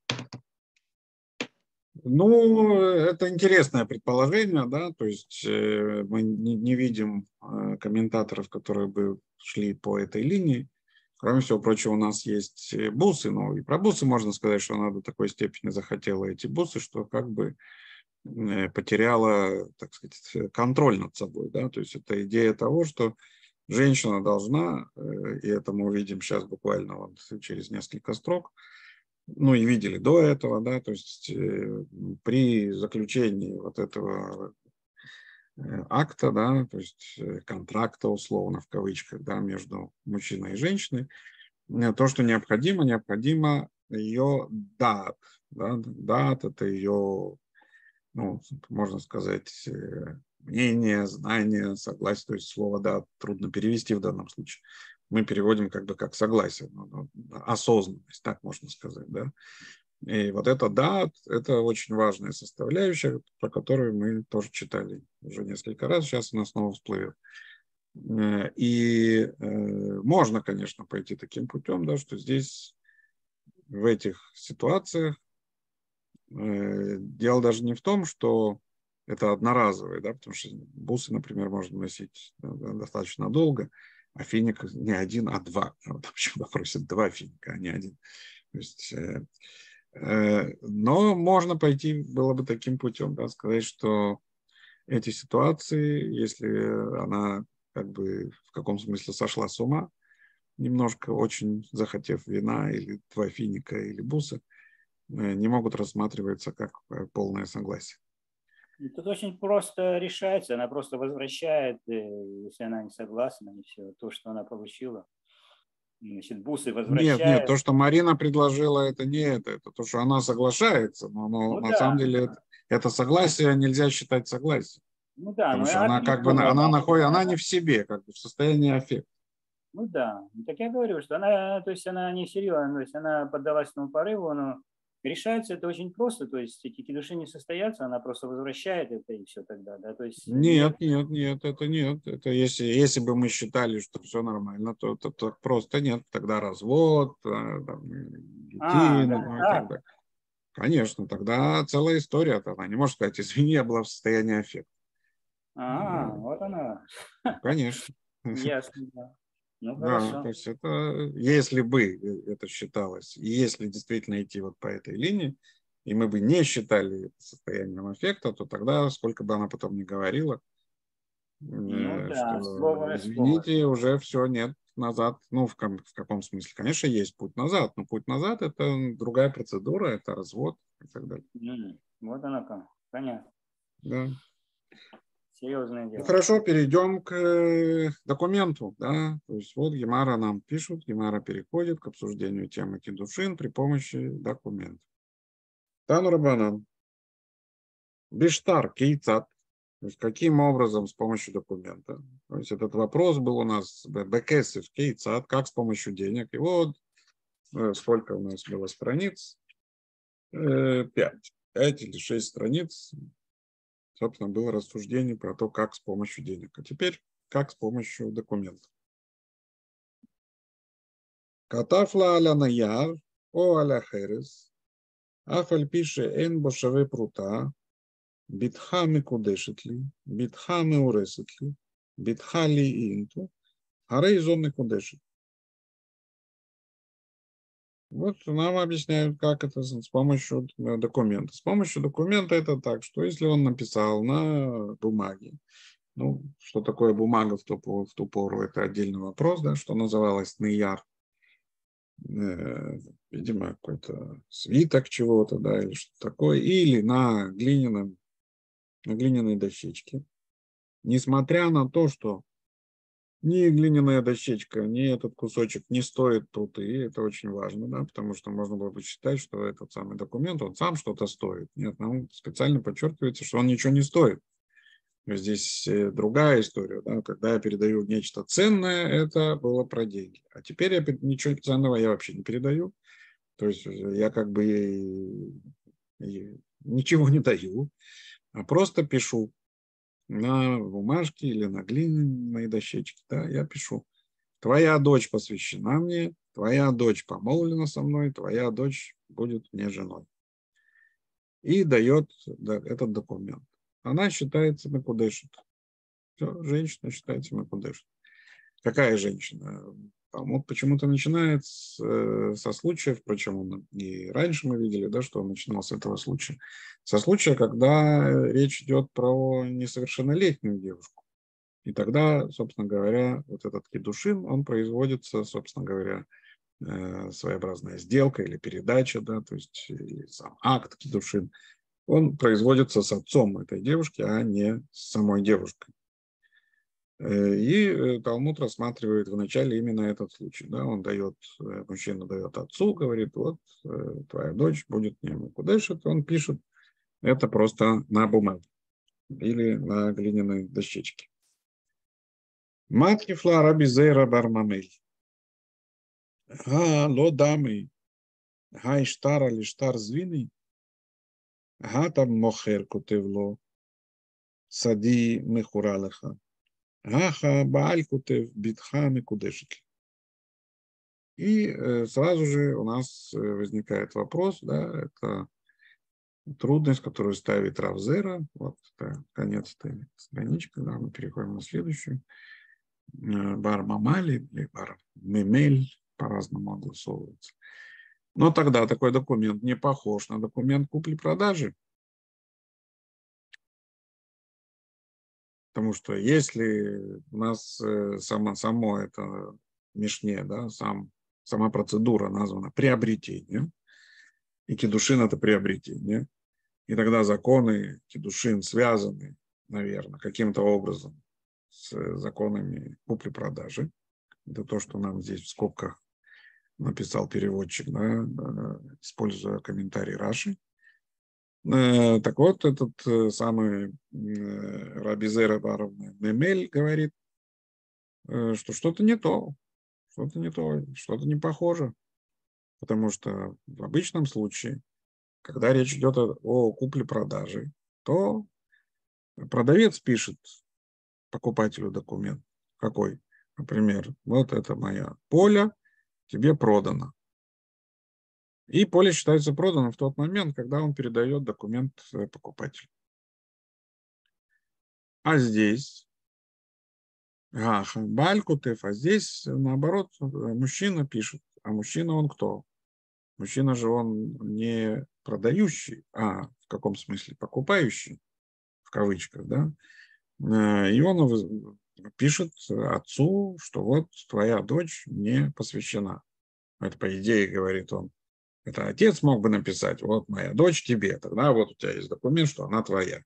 Ну, это интересное предположение, да, то есть э, мы не, не видим э, комментаторов, которые бы шли по этой линии. Кроме всего прочего, у нас есть бусы, но и про бусы можно сказать, что она до такой степени захотела эти бусы, что как бы э, потеряла, так сказать, контроль над собой, да, то есть это идея того, что Женщина должна, э, и это мы увидим сейчас буквально вот через несколько строк, ну и видели до этого, да, то есть э, при заключении вот этого э, акта, да, то есть контракта условно в кавычках, да, между мужчиной и женщиной, то, что необходимо, необходимо ее дат, да, дат это ее, ну, можно сказать, мнение, знание, согласие, то есть слово «да» трудно перевести в данном случае. Мы переводим как бы как согласие, ну, ну, осознанность, так можно сказать, да. И вот это «да» – это очень важная составляющая, про которую мы тоже читали уже несколько раз, сейчас она снова всплывет. Э, и э, можно, конечно, пойти таким путем, да, что здесь в этих ситуациях э, дело даже не в том, что это одноразовые, да, потому что бусы, например, можно носить достаточно долго, а финик не один, а два. Вот почему просят два финика, а не один. То есть, э, э, но можно пойти было бы таким путем, да, сказать, что эти ситуации, если она как бы в каком смысле сошла с ума, немножко очень захотев вина или два финика или бусы, э, не могут рассматриваться как э, полное согласие. Тут очень просто решается, она просто возвращает, э, если она не согласна, и все, то, что она получила. Значит, бусы возвращает. Нет, нет, то, что Марина предложила, это не это, это то, что она соглашается, но, но ну, на да. самом деле это, это согласие нельзя считать согласием. Ну да, Потому но что она как бы, она находит, она не в себе, как бы в состоянии аффекта. Ну да, так я говорю, что она, то есть она не серьезно, то есть она поддалась этому порыву, но Решается это очень просто, то есть эти кидуши не состоятся, она просто возвращает это и все тогда, да, то есть... Нет, нет, нет, это нет, это если, если бы мы считали, что все нормально, то, то, то просто нет, тогда развод, э, там, детей, а, ну, да, да. Тогда. Конечно, тогда целая история, она не может сказать, извини, я была в состоянии аффекта. А, вот она. Конечно. Ясно, да. Ну, да, то есть это, если бы это считалось, и если действительно идти вот по этой линии, и мы бы не считали это состоянием эффекта, то тогда, сколько бы она потом ни говорила, ну, э, да, что, слово извините, слово. уже все, нет, назад, ну, в, ком, в каком смысле? Конечно, есть путь назад, но путь назад – это другая процедура, это развод и так далее. Вот она там, понятно. Да. Серьезное дело. Ну, хорошо, перейдем к э, документу. Да? То есть вот Гемара нам пишут, Гемара переходит к обсуждению темы кедушин при помощи документа. Тану Рабанан. Биштар, кейцат. То есть каким образом с помощью документа? То есть этот вопрос был у нас бекесив, кейцат, как с помощью денег. И вот э, сколько у нас было страниц? Э, пять. Пять или шесть страниц собственно, было рассуждение про то, как с помощью денег. А теперь, как с помощью документов. Катафла аля наяр, о аля херес, афаль пише эн бошаве прута, битха мекудешет ли, битха меуресет ли, битха ли инту, Арей зонный кудеши. Вот нам объясняют, как это с помощью документа. С помощью документа это так, что если он написал на бумаге, ну, что такое бумага в ту, в ту пору, это отдельный вопрос, да, что называлось ныяр, э, видимо, какой-то свиток чего-то, да, или что такое, или на глиняном, на глиняной дощечке. Несмотря на то, что ни глиняная дощечка, ни этот кусочек не стоит тут, и это очень важно, да, потому что можно было бы считать, что этот самый документ, он сам что-то стоит. Нет, нам специально подчеркивается, что он ничего не стоит. Здесь э, другая история. Да? Когда я передаю нечто ценное, это было про деньги. А теперь я ничего ценного я вообще не передаю. То есть э, я как бы ничего не даю, а просто пишу на бумажке или на глиняной дощечке. Да? Я пишу. Твоя дочь посвящена мне, твоя дочь помолвлена со мной, твоя дочь будет мне женой. И дает этот документ она считается Макудешит. Все, женщина считается Макудешит. Какая женщина? Вот почему-то начинает с, э, со случая, впрочем, он и раньше мы видели, да, что он начинал с этого случая, со случая, когда речь идет про несовершеннолетнюю девушку. И тогда, собственно говоря, вот этот кедушин, он производится, собственно говоря, э, своеобразная сделка или передача, да, то есть или сам акт кедушин, он производится с отцом этой девушки, а не с самой девушкой. Э, и э, Талмуд рассматривает вначале именно этот случай. Да? Он дает, э, мужчина дает отцу, говорит, вот твоя дочь будет не Кудешет. Он пишет это просто на бумаге или на глиняной дощечке. Матки фла раби зейра бармамель. Га ло дамы. Га иштара лиштар звины. Га там мохер кутевло. Сади мехуралеха. Аха Бааль Кутев Битхами Кудешики. И э, сразу же у нас э, возникает вопрос, да, это трудность, которую ставит Равзера. Вот это конец этой странички, да, мы переходим на следующую. Э, бар Мамали или Бар Мемель по-разному огласовывается. Но тогда такой документ не похож на документ купли-продажи. Потому что если у нас э, само, само это Мишне, да, сам, сама процедура названа приобретение, и кедушин это приобретение, и тогда законы кедушин связаны, наверное, каким-то образом с законами купли-продажи. Это то, что нам здесь в скобках написал переводчик, да, э, используя комментарий Раши. Э, так вот, этот э, самый Рабизера Баровна Немель говорит, что что-то не то, что-то не то, что-то не похоже. Потому что в обычном случае, когда речь идет о купле-продаже, то продавец пишет покупателю документ. Какой? Например, вот это моя поле, тебе продано. И поле считается проданным в тот момент, когда он передает документ э, покупателю. А здесь Балькутев, а здесь наоборот мужчина пишет. А мужчина он кто? Мужчина же он не продающий, а в каком смысле покупающий, в кавычках, да? Э, и он пишет отцу, что вот твоя дочь не посвящена. Это по идее, говорит он. Это отец мог бы написать, вот моя дочь тебе, тогда вот у тебя есть документ, что она твоя.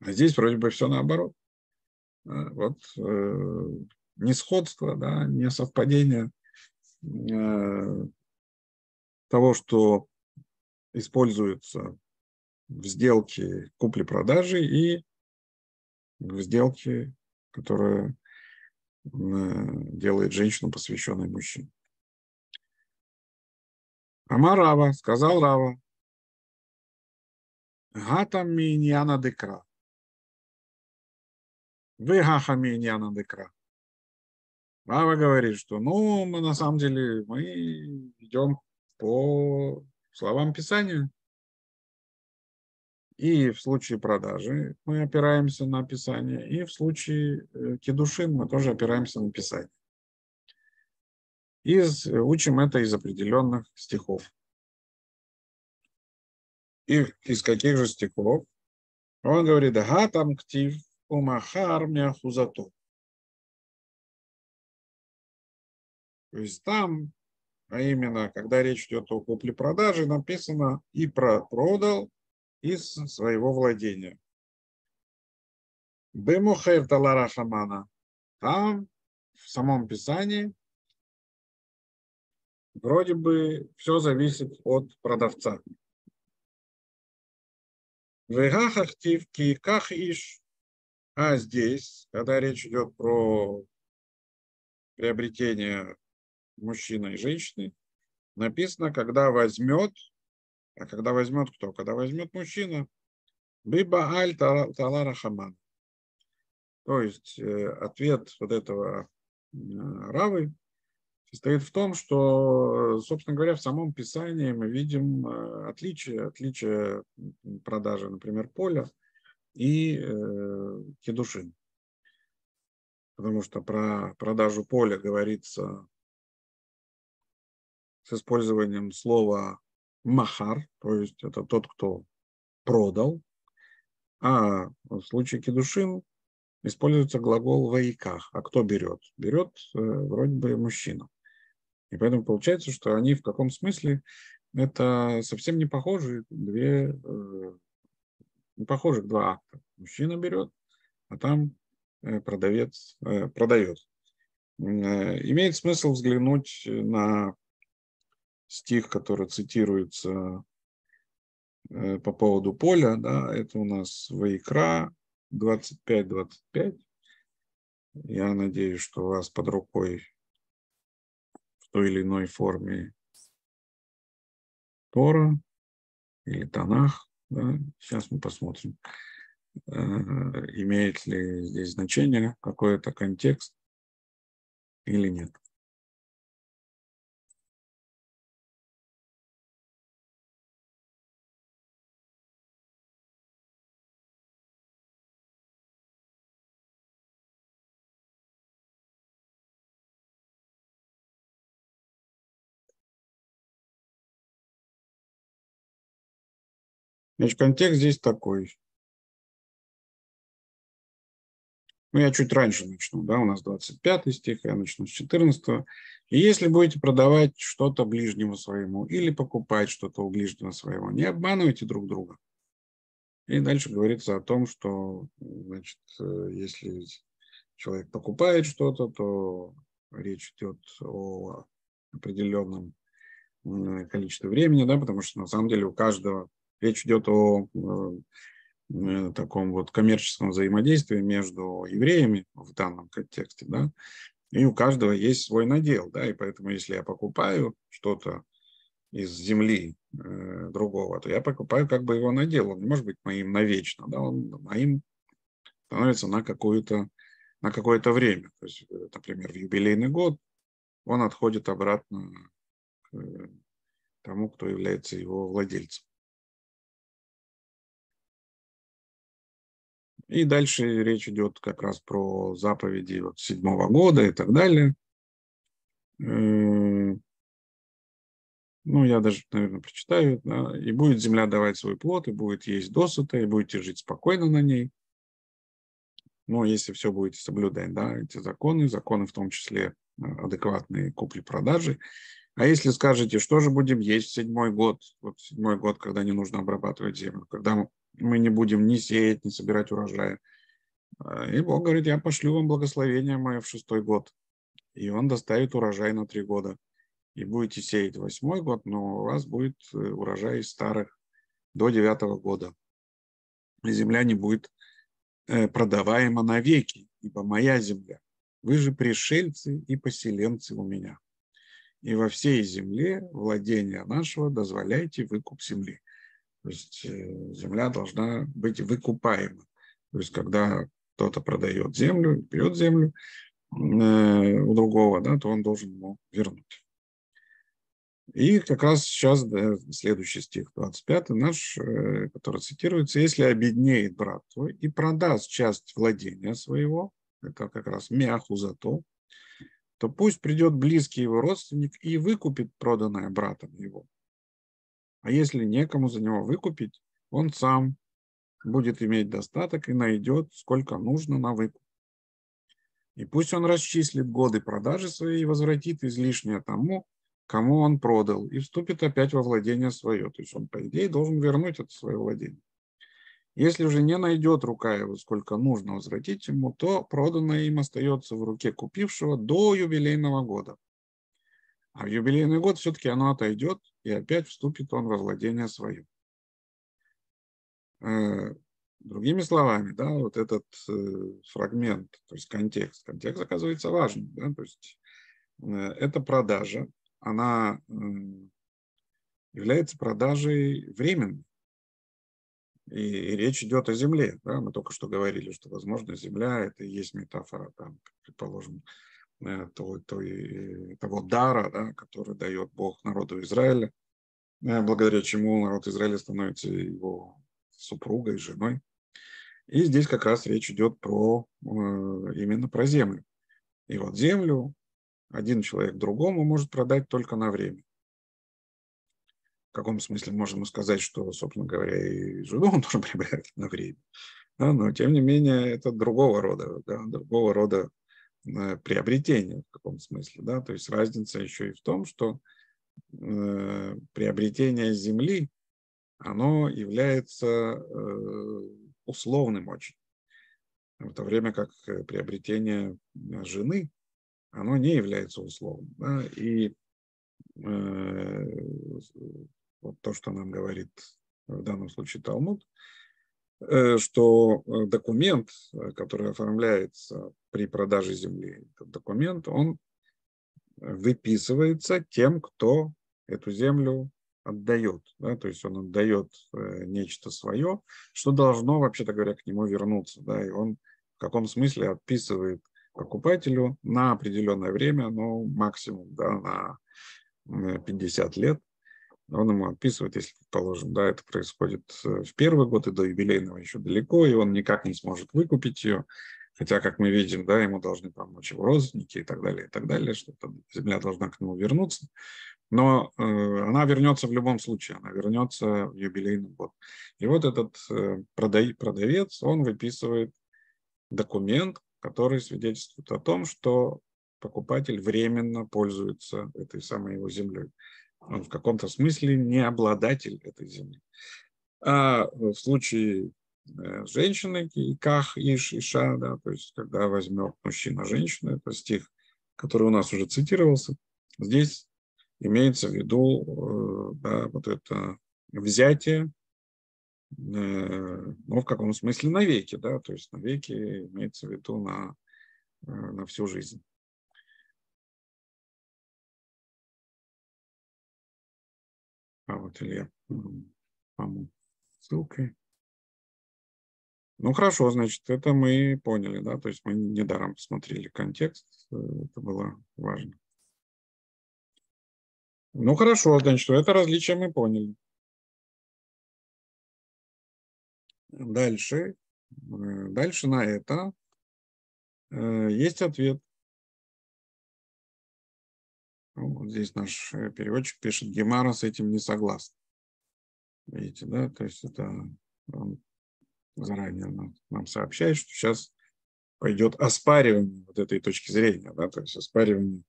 А здесь вроде бы все наоборот. А, вот э, несходство, да, несовпадение э, того, что используется в сделке купли-продажи и в сделке которая делает женщину, посвященной мужчине. Ама Рава, сказал Рава, Гата миньяна декра. Вы гаха миньяна декра. Рава говорит, что ну, мы на самом деле мы идем по словам Писания. И в случае продажи мы опираемся на описание, и в случае э, кедушин мы тоже опираемся на описание. Из, учим это из определенных стихов. И из каких же стихов? Он говорит, гатам ктив умахар мяхузато. То есть там, а именно, когда речь идет о купле-продаже, написано и про продал из своего владения. Бемухер талара хамана. Там, в самом Писании, вроде бы все зависит от продавца. Вегахахтив ках иш. А здесь, когда речь идет про приобретение мужчины и женщины, написано, когда возьмет, а когда возьмет кто? Когда возьмет мужчина, биба аль талара хаман. То есть э, ответ вот этого э, Равы состоит в том, что, собственно говоря, в самом Писании мы видим э, отличие, отличие продажи, например, поля и э, кедушин. Потому что про продажу поля говорится с использованием слова махар, то есть это тот, кто продал, а в случае кедушин используется глагол «воиках». А кто берет? Берет э, вроде бы мужчина. И поэтому получается, что они в каком смысле это совсем не похожие две, э, не похожих два акта. Мужчина берет, а там э, продавец продает. Имеет смысл взглянуть на стих, который цитируется по поводу поля, да, это у нас Ваикра, 25-25. Я надеюсь, что у вас под рукой той или иной форме Тора или Танах. Да? Сейчас мы посмотрим, э, имеет ли здесь значение какой-то контекст или нет. Значит, контекст здесь такой. Ну, я чуть раньше начну, да, у нас 25 стих, я начну с 14. И если будете продавать что-то ближнему своему или покупать что-то у ближнего своего, не обманывайте друг друга. И дальше говорится о том, что, значит, э, если человек покупает что-то, то речь идет о определенном количестве времени, да, потому что на самом деле у каждого Речь идет о э, таком вот коммерческом взаимодействии между евреями в данном контексте, да, и у каждого есть свой надел, да, и поэтому если я покупаю что-то из земли э, другого, то я покупаю как бы его надел, он не может быть моим навечно, да, он моим становится на какую-то на какое-то время, то есть, э, например, в юбилейный год он отходит обратно к э, тому, кто является его владельцем. И дальше речь идет как раз про заповеди вот седьмого года и так далее. Э, ну, я даже, наверное, прочитаю. Да. «И будет земля давать свой плод, и будет есть досыта, и будете жить спокойно на ней». Но если все будете соблюдать, да, эти законы, законы в том числе э, адекватные купли-продажи. А если скажете, что же будем есть в седьмой год, вот седьмой год, когда не нужно обрабатывать землю, когда мы не будем ни сеять, ни собирать урожая. А, и Бог говорит, я пошлю вам благословение мое в шестой год. И он доставит урожай на три года. И будете сеять восьмой год, но у вас будет э, урожай из старых до девятого года. И земля не будет э, продаваема навеки, ибо моя земля. Вы же пришельцы и поселенцы у меня. И во всей земле владения нашего дозволяйте выкуп земли. То есть э, земля должна быть выкупаема. То есть когда кто-то продает землю, берет землю э, у другого, да, то он должен ему вернуть. И как раз сейчас да, следующий стих, 25 наш, э, который цитируется, «Если обеднеет брат твой и продаст часть владения своего, это как раз мяху за то, то пусть придет близкий его родственник и выкупит проданное братом его. А если некому за него выкупить, он сам будет иметь достаток и найдет, сколько нужно на выкуп. И пусть он расчислит годы продажи своей и возвратит излишнее тому, кому он продал, и вступит опять во владение свое. То есть он, по идее, должен вернуть это свое владение. Если уже не найдет рука его, сколько нужно возвратить ему, то проданное им остается в руке купившего до юбилейного года. А в юбилейный год все-таки оно отойдет, и опять вступит он во владение свое. Э, другими словами, да, вот этот э, фрагмент, то есть контекст, контекст оказывается важным, да, то есть э, эта продажа, она является продажей временной. И, речь идет о земле. Да? Мы только что говорили, что, возможно, земля – это и есть метафора, там, предположим, того, той, того дара, да, который дает Бог народу Израиля, благодаря чему народ Израиля становится его супругой, женой. И здесь как раз речь идет про, э, именно про землю. И вот землю один человек другому может продать только на время. В каком смысле можем сказать, что, собственно говоря, и жену он тоже приобретает на время. Да, но, тем не менее, это другого рода, да, другого рода э, приобретение в каком смысле. Да? То есть разница еще и в том, что э, приобретение земли оно является э, условным очень. В то время как э, приобретение э, жены, оно не является условным. Да? И э, вот то, что нам говорит в данном случае Талмуд, э, что документ, который оформляется при продаже земли, этот документ, он выписывается тем, кто эту землю отдает, да, то есть он отдает э, нечто свое, что должно, вообще-то говоря, к нему вернуться, да, и он в каком смысле отписывает покупателю на определенное время, ну, максимум, да, на 50 лет, он ему отписывает, если, предположим, да, это происходит э, в первый год, и до юбилейного еще далеко, и он никак не сможет выкупить ее, хотя, как мы видим, да, ему должны помочь его родственники и так далее, и так далее, что земля должна к нему вернуться но э, она вернется в любом случае, она вернется в юбилейный год. И вот этот э, продавец, он выписывает документ, который свидетельствует о том, что покупатель временно пользуется этой самой его землей. Он в каком-то смысле не обладатель этой земли. А в случае э, женщины, ках, иш, иша, да, то есть когда возьмет мужчина женщину, это стих, который у нас уже цитировался, здесь имеется в виду э, да, вот это взятие, э, ну, в каком смысле навеки, да, то есть навеки имеется в виду на, на всю жизнь. А вот Илья, по ссылкой. Ну хорошо, значит, это мы поняли, да, то есть мы недаром посмотрели контекст, это было важно. Ну хорошо, значит, это различие мы поняли. Дальше, э, дальше на это э, есть ответ. Вот здесь наш э, переводчик пишет, Гемара с этим не согласен. Видите, да, то есть это он заранее нам, нам сообщает, что сейчас пойдет оспаривание вот этой точки зрения, да, то есть оспаривание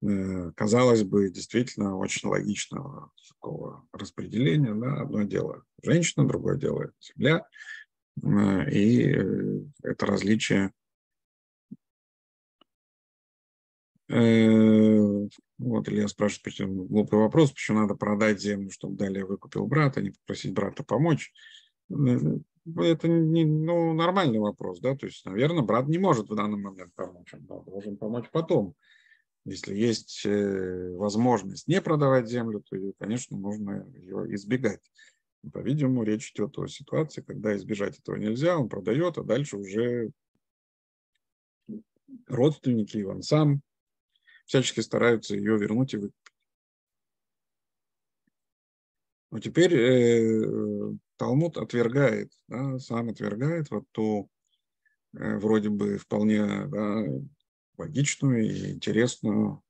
Э, казалось бы, действительно очень логичного такого распределения. Да? Одно дело женщина, другое дело земля. Э, и это различие вот Илья спрашивает, почему глупый вопрос, почему надо продать землю, чтобы далее выкупил брат, а не попросить брата помочь. Это не, ну, нормальный вопрос, да, то есть, наверное, брат не может в данный момент помочь, он должен помочь потом. Если есть э, возможность не продавать землю, то, конечно, нужно ее избегать. По-видимому, речь идет о ситуации, когда избежать этого нельзя, он продает, а дальше уже родственники, и он сам всячески стараются ее вернуть и выкупить. Но теперь э, Талмуд отвергает, да, сам отвергает вот ту э, вроде бы вполне да, логичную и интересную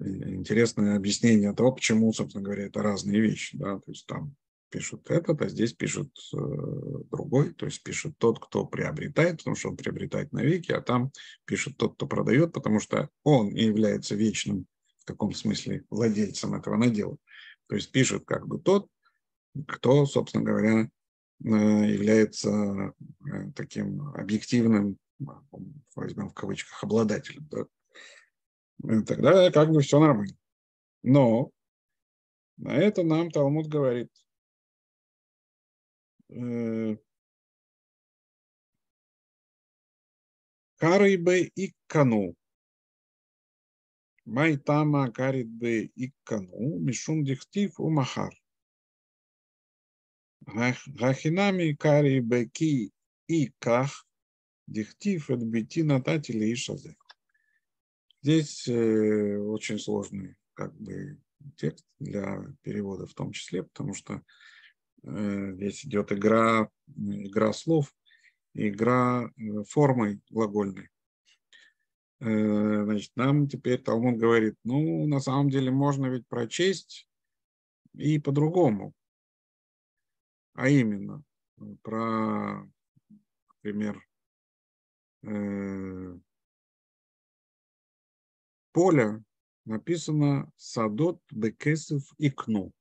интересное объяснение того, почему, собственно говоря, это разные вещи. Да? То есть там пишут этот, а здесь пишут э, другой, то есть пишет тот, кто приобретает, потому что он приобретает навеки, а там пишет тот, кто продает, потому что он является вечным, в каком смысле, владельцем этого надела. То есть пишет как бы тот, кто, собственно говоря, э, является э, таким объективным, возьмем в кавычках, обладателем. Да? Тогда как бы все нормально. Но на это нам Талмуд говорит – Карибе иккану. Майтама карибе иккану. Мишум дихтив умахар. Гахинами карибе ки иках. Дихтив от бити нататили и шазе. Здесь э, очень сложный как бы текст для перевода в том числе, потому что здесь идет игра, игра слов, игра э, формой глагольной. Э, значит, нам теперь Талмуд говорит, ну, на самом деле можно ведь прочесть и по-другому. А именно, про, например, поле написано «Садот бекесов икну»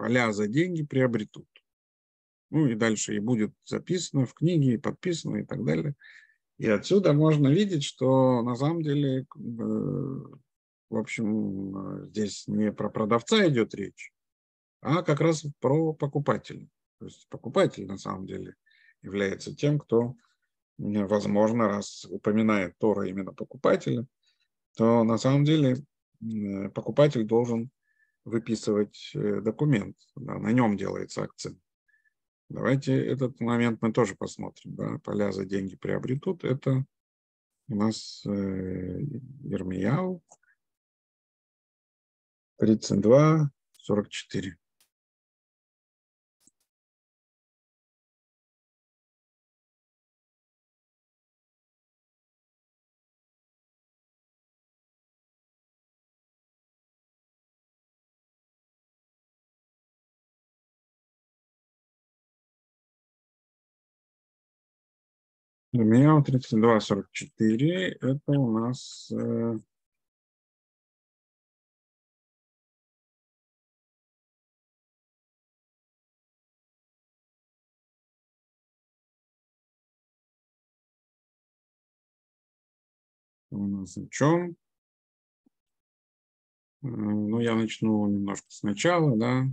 поля за деньги приобретут. Ну и дальше и будет записано в книге, и подписано и так далее. И отсюда можно видеть, что на самом деле, в общем, здесь не про продавца идет речь, а как раз про покупателя. То есть покупатель на самом деле является тем, кто, возможно, раз упоминает Тора именно покупателя, то на самом деле покупатель должен выписывать э, документ, да, на нем делается акцент. Давайте этот момент мы тоже посмотрим. Да. Поля за деньги приобретут. Это у нас э, Ермияу 32, 44. Миал 3244 это у нас э, у нас о чем? Э, ну, я начну немножко сначала, да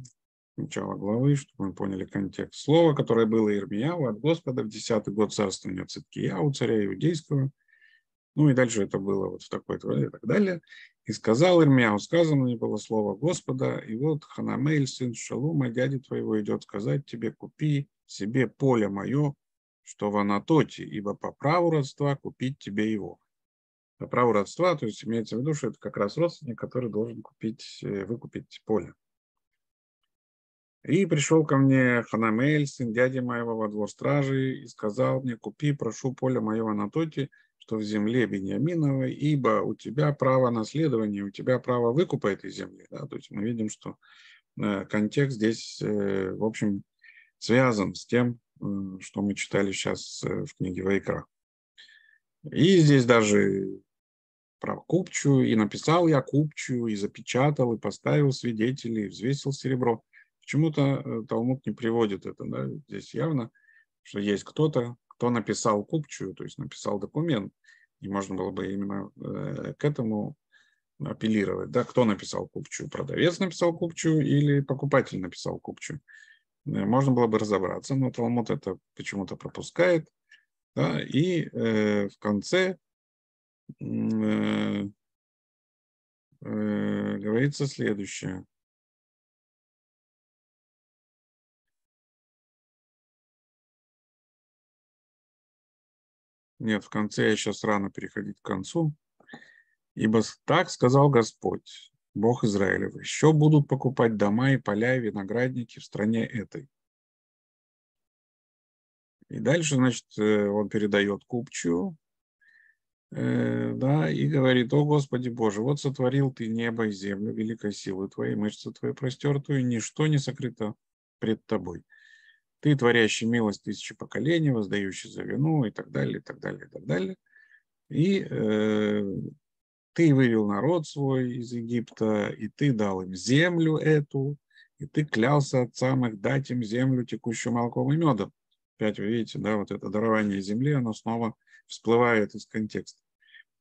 начала главы, чтобы мы поняли контекст слова, которое было Ирмияу от Господа в десятый год царствования Циткияу, царя иудейского. Ну и дальше это было вот в такой и так далее. И сказал Ирмияу, сказано не было слово Господа, и вот Ханамель, сын Шалума, дяди твоего, идет сказать тебе, купи себе поле мое, что в Анатоте, ибо по праву родства купить тебе его. По праву родства, то есть имеется в виду, что это как раз родственник, который должен купить, э, выкупить поле. И пришел ко мне Ханамель, сын дяди моего во двор стражи, и сказал мне, купи, прошу поле моего на тоте, что в земле Бениаминовой, ибо у тебя право наследования, у тебя право выкупа этой земли. Да? То есть мы видим, что э, контекст здесь, э, в общем, связан с тем, э, что мы читали сейчас в книге Вайкра. И здесь даже про купчую, и написал я купчую, и запечатал, и поставил свидетелей, и взвесил серебро. Почему-то э, Талмуд не приводит это. Да? Здесь явно, что есть кто-то, кто написал купчую, то есть написал документ, и можно было бы именно э, к этому апеллировать. Да? Кто написал купчую? Продавец написал купчую или покупатель написал купчую? Э, можно было бы разобраться, но Талмуд это почему-то пропускает. Да? И э, в конце э, говорится следующее – Нет, в конце я сейчас рано переходить к концу. Ибо так сказал Господь, Бог Израилев, еще будут покупать дома и поля и виноградники в стране этой. И дальше, значит, он передает купчу, да, и говорит, о Господи Боже, вот сотворил ты небо и землю великой силы твоей, мышцы твоей простертую, ничто не сокрыто пред тобой. Ты творящий милость тысячи поколений, воздающий за вину и так далее, и так далее, и так далее. И э, ты вывел народ свой из Египта, и ты дал им землю эту, и ты клялся отцам их дать им землю, текущую молоком и медом. Опять вы видите, да, вот это дарование земли, оно снова всплывает из контекста.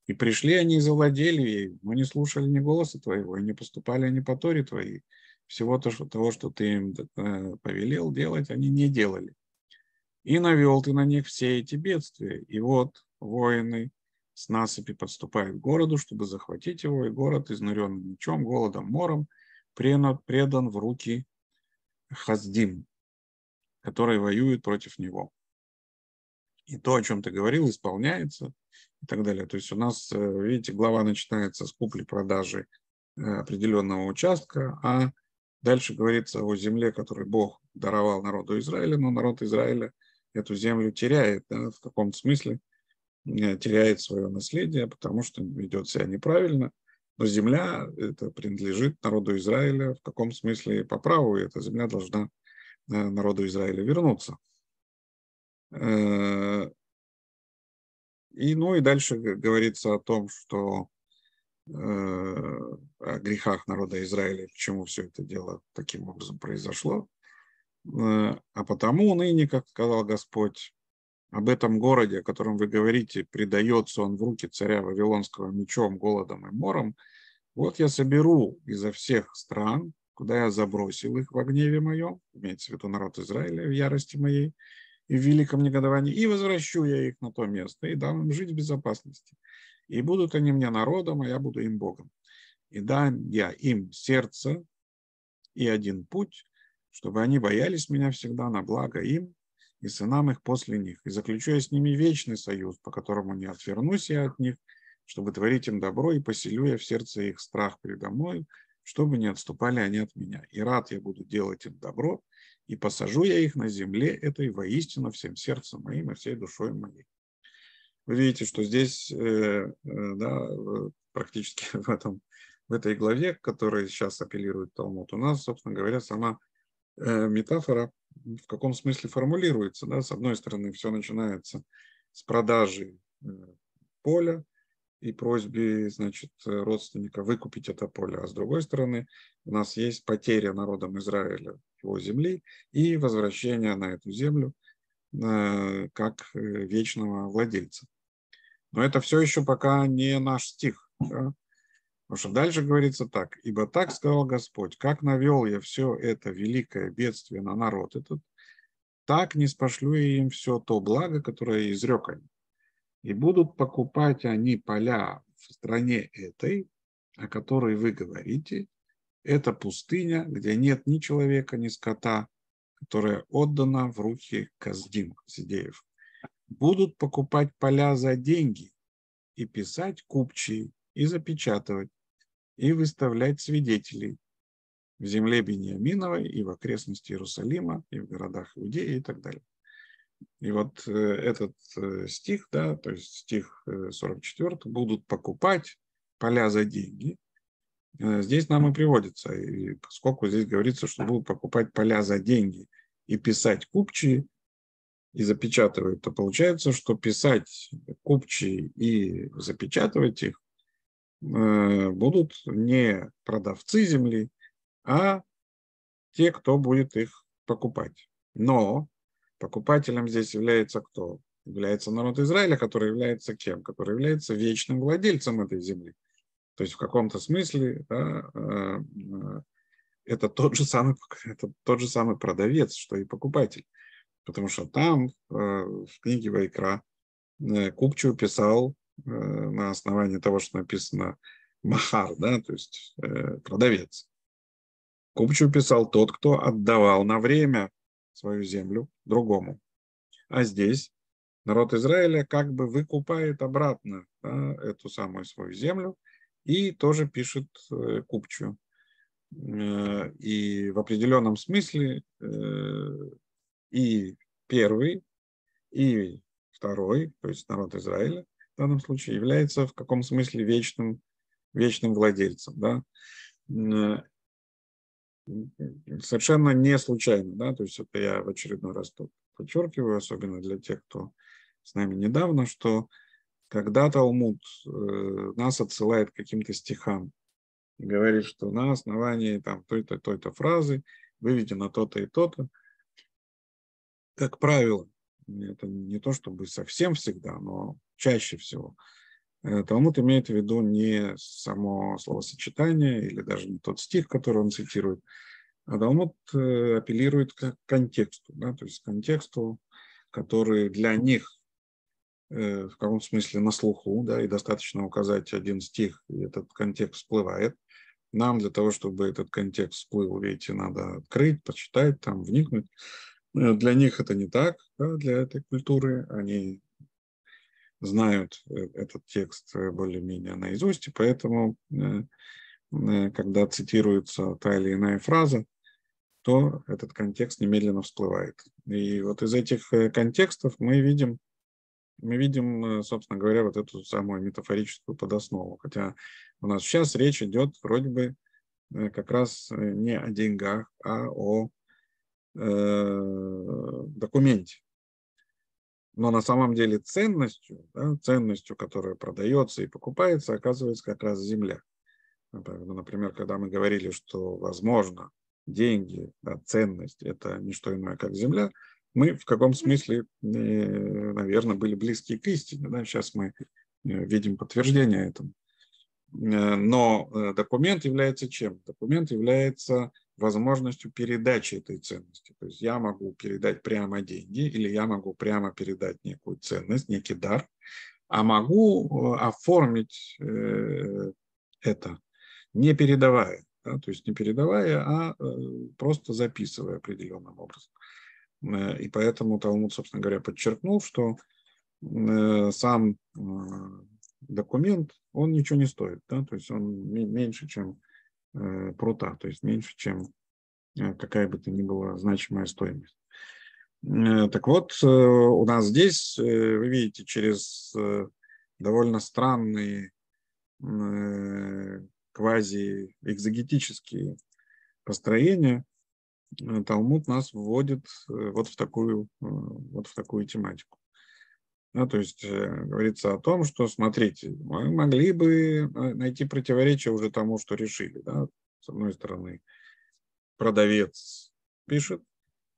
И пришли они и завладели ей, но не слушали ни голоса твоего, и не поступали они по Торе твоей всего того, что ты им э, повелел делать, они не делали. И навел ты на них все эти бедствия. И вот воины с насыпи подступают к городу, чтобы захватить его, и город, изнуренный мечом, голодом, мором, предан в руки Хаздим, которые воюют против него. И то, о чем ты говорил, исполняется и так далее. То есть у нас, э, видите, глава начинается с купли-продажи э, определенного участка, а Дальше говорится о земле, которую Бог даровал народу Израиля, но народ Израиля эту землю теряет, да, в каком-то смысле э, теряет свое наследие, потому что ведет себя неправильно. Но земля это принадлежит народу Израиля в каком смысле по праву, эта земля должна э, народу Израиля вернуться. Э, и, ну и дальше говорится о том, что о грехах народа Израиля, почему все это дело таким образом произошло. Э, а потому ныне, как сказал Господь, об этом городе, о котором вы говорите, предается он в руки царя Вавилонского мечом, голодом и мором, вот я соберу изо всех стран, куда я забросил их в гневе моем, имеется в виду народ Израиля в ярости моей и в великом негодовании, и возвращу я их на то место и дам им жить в безопасности. И будут они мне народом, а я буду им Богом. И дам я им сердце и один путь, чтобы они боялись меня всегда на благо им и сынам их после них. И заключу я с ними вечный союз, по которому не отвернусь я от них, чтобы творить им добро, и поселю я в сердце их страх передо мной, чтобы не отступали они от меня. И рад я буду делать им добро, и посажу я их на земле этой воистину всем сердцем моим и всей душой моей. Вы видите, что здесь э, э, да, практически в, этом, в этой главе, которой сейчас апеллирует Талмуд, у нас, собственно говоря, сама э, метафора в каком смысле формулируется. Да? С одной стороны, все начинается с продажи поля и просьбе значит, родственника выкупить это поле. А с другой стороны, у нас есть потеря народом Израиля его земли и возвращение на эту землю как вечного владельца. Но это все еще пока не наш стих. Да? Потому что дальше говорится так. «Ибо так сказал Господь, как навел я все это великое бедствие на народ этот, так не спошлю я им все то благо, которое изрек они. И будут покупать они поля в стране этой, о которой вы говорите, это пустыня, где нет ни человека, ни скота, которая отдана в руки Каздим, Сидеев будут покупать поля за деньги и писать купчие, и запечатывать, и выставлять свидетелей в земле Бениаминовой и в окрестности Иерусалима, и в городах Иудеи и так далее. И вот э, этот э, стих, да, то есть стих 44, э, будут покупать поля за деньги. Здесь нам и приводится, и поскольку здесь говорится, что будут покупать поля за деньги и писать купчие, и запечатывают, то получается, что писать купчи и запечатывать их э, будут не продавцы земли, а те, кто будет их покупать. Но покупателем здесь является кто? Является народ Израиля, который является кем? Который является вечным владельцем этой земли. То есть в каком-то смысле да, э, э, это, тот же самый, это тот же самый продавец, что и покупатель. Потому что там, э, в книге Вайкра, э, Купчу писал э, на основании того, что написано Махар, да, то есть продавец. Купчу писал тот, кто отдавал на время свою землю другому. А здесь народ Израиля как бы выкупает обратно да, эту самую свою землю и тоже пишет Купчу. И в определенном смысле и первый, И второй, то есть народ Израиля в данном случае, является в каком смысле вечным, вечным владельцем. Да? Совершенно не случайно. Да? То есть это я в очередной раз подчеркиваю, особенно для тех, кто с нами недавно, что когда Талмуд э, нас отсылает к каким-то стихам и говорит, что на основании там той-то, той-то фразы выведено то-то и то-то, как правило, это не то чтобы совсем всегда, но чаще всего, э, Талмуд имеет в виду не само словосочетание или даже не тот стих, который он цитирует, а Талмуд э, апеллирует к контексту, да, то есть к контексту, который для них Э, в каком смысле на слуху, да, и достаточно указать один стих, и этот контекст всплывает. Нам для того, чтобы этот контекст всплыл, видите, надо открыть, почитать, там, вникнуть. Э, для них это не так, да, для этой культуры. Они знают э, этот текст более-менее наизусть, и поэтому, когда цитируется та или иная фраза, то этот контекст немедленно всплывает. И вот из этих контекстов мы видим мы видим, э, собственно говоря, вот эту самую метафорическую подоснову. Хотя у нас сейчас речь идет вроде бы э, как раз э, не о деньгах, а о э, документе. Но на самом деле ценностью, да, ценностью, которая продается и покупается, оказывается как раз земля. Например, когда мы говорили, что возможно деньги, да, ценность – это не что иное, как земля, мы в каком смысле, наверное, были близки к истине. Да? Сейчас мы э, видим подтверждение этому. Э, но э, документ является чем? Документ является возможностью передачи этой ценности. То есть я могу передать прямо деньги или я могу прямо передать некую ценность, некий дар, а могу оформить это, не передавая. Да? То есть не передавая, а просто записывая определенным образом. Э, и поэтому Талмуд, собственно говоря, подчеркнул, что э, сам э, документ, он ничего не стоит, да? то есть он меньше, чем прута, то есть меньше, чем какая бы то ни была значимая стоимость. Так вот, у нас здесь, вы видите, через довольно странные квази-экзогетические построения Э, Талмуд нас вводит э, вот в такую, э, вот в такую тематику. Да, то есть говорится о том, что, смотрите, мы могли бы найти противоречие уже тому, что решили. Да? С одной стороны, продавец пишет,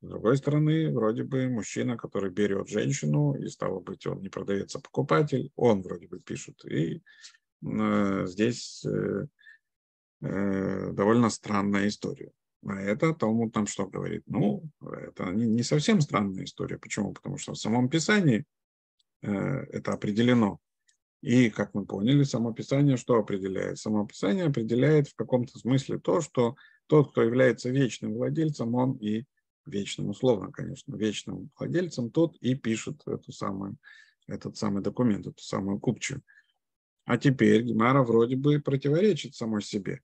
с другой стороны, вроде бы мужчина, который берет женщину, и стало быть, он не продавец, а покупатель, он вроде бы пишет. И э, здесь э, э, довольно странная история. А это Талмуд там что говорит? Ну, это не, не совсем странная история. Почему? Потому что в самом Писании э, это определено. И, как мы поняли, само Писание что определяет? Само Писание определяет в каком-то смысле то, что тот, кто является вечным владельцем, он и вечным, условно, конечно, вечным владельцем, тот и пишет эту самую, этот самый документ, эту самую купчую. А теперь Гемара вроде бы противоречит самой себе.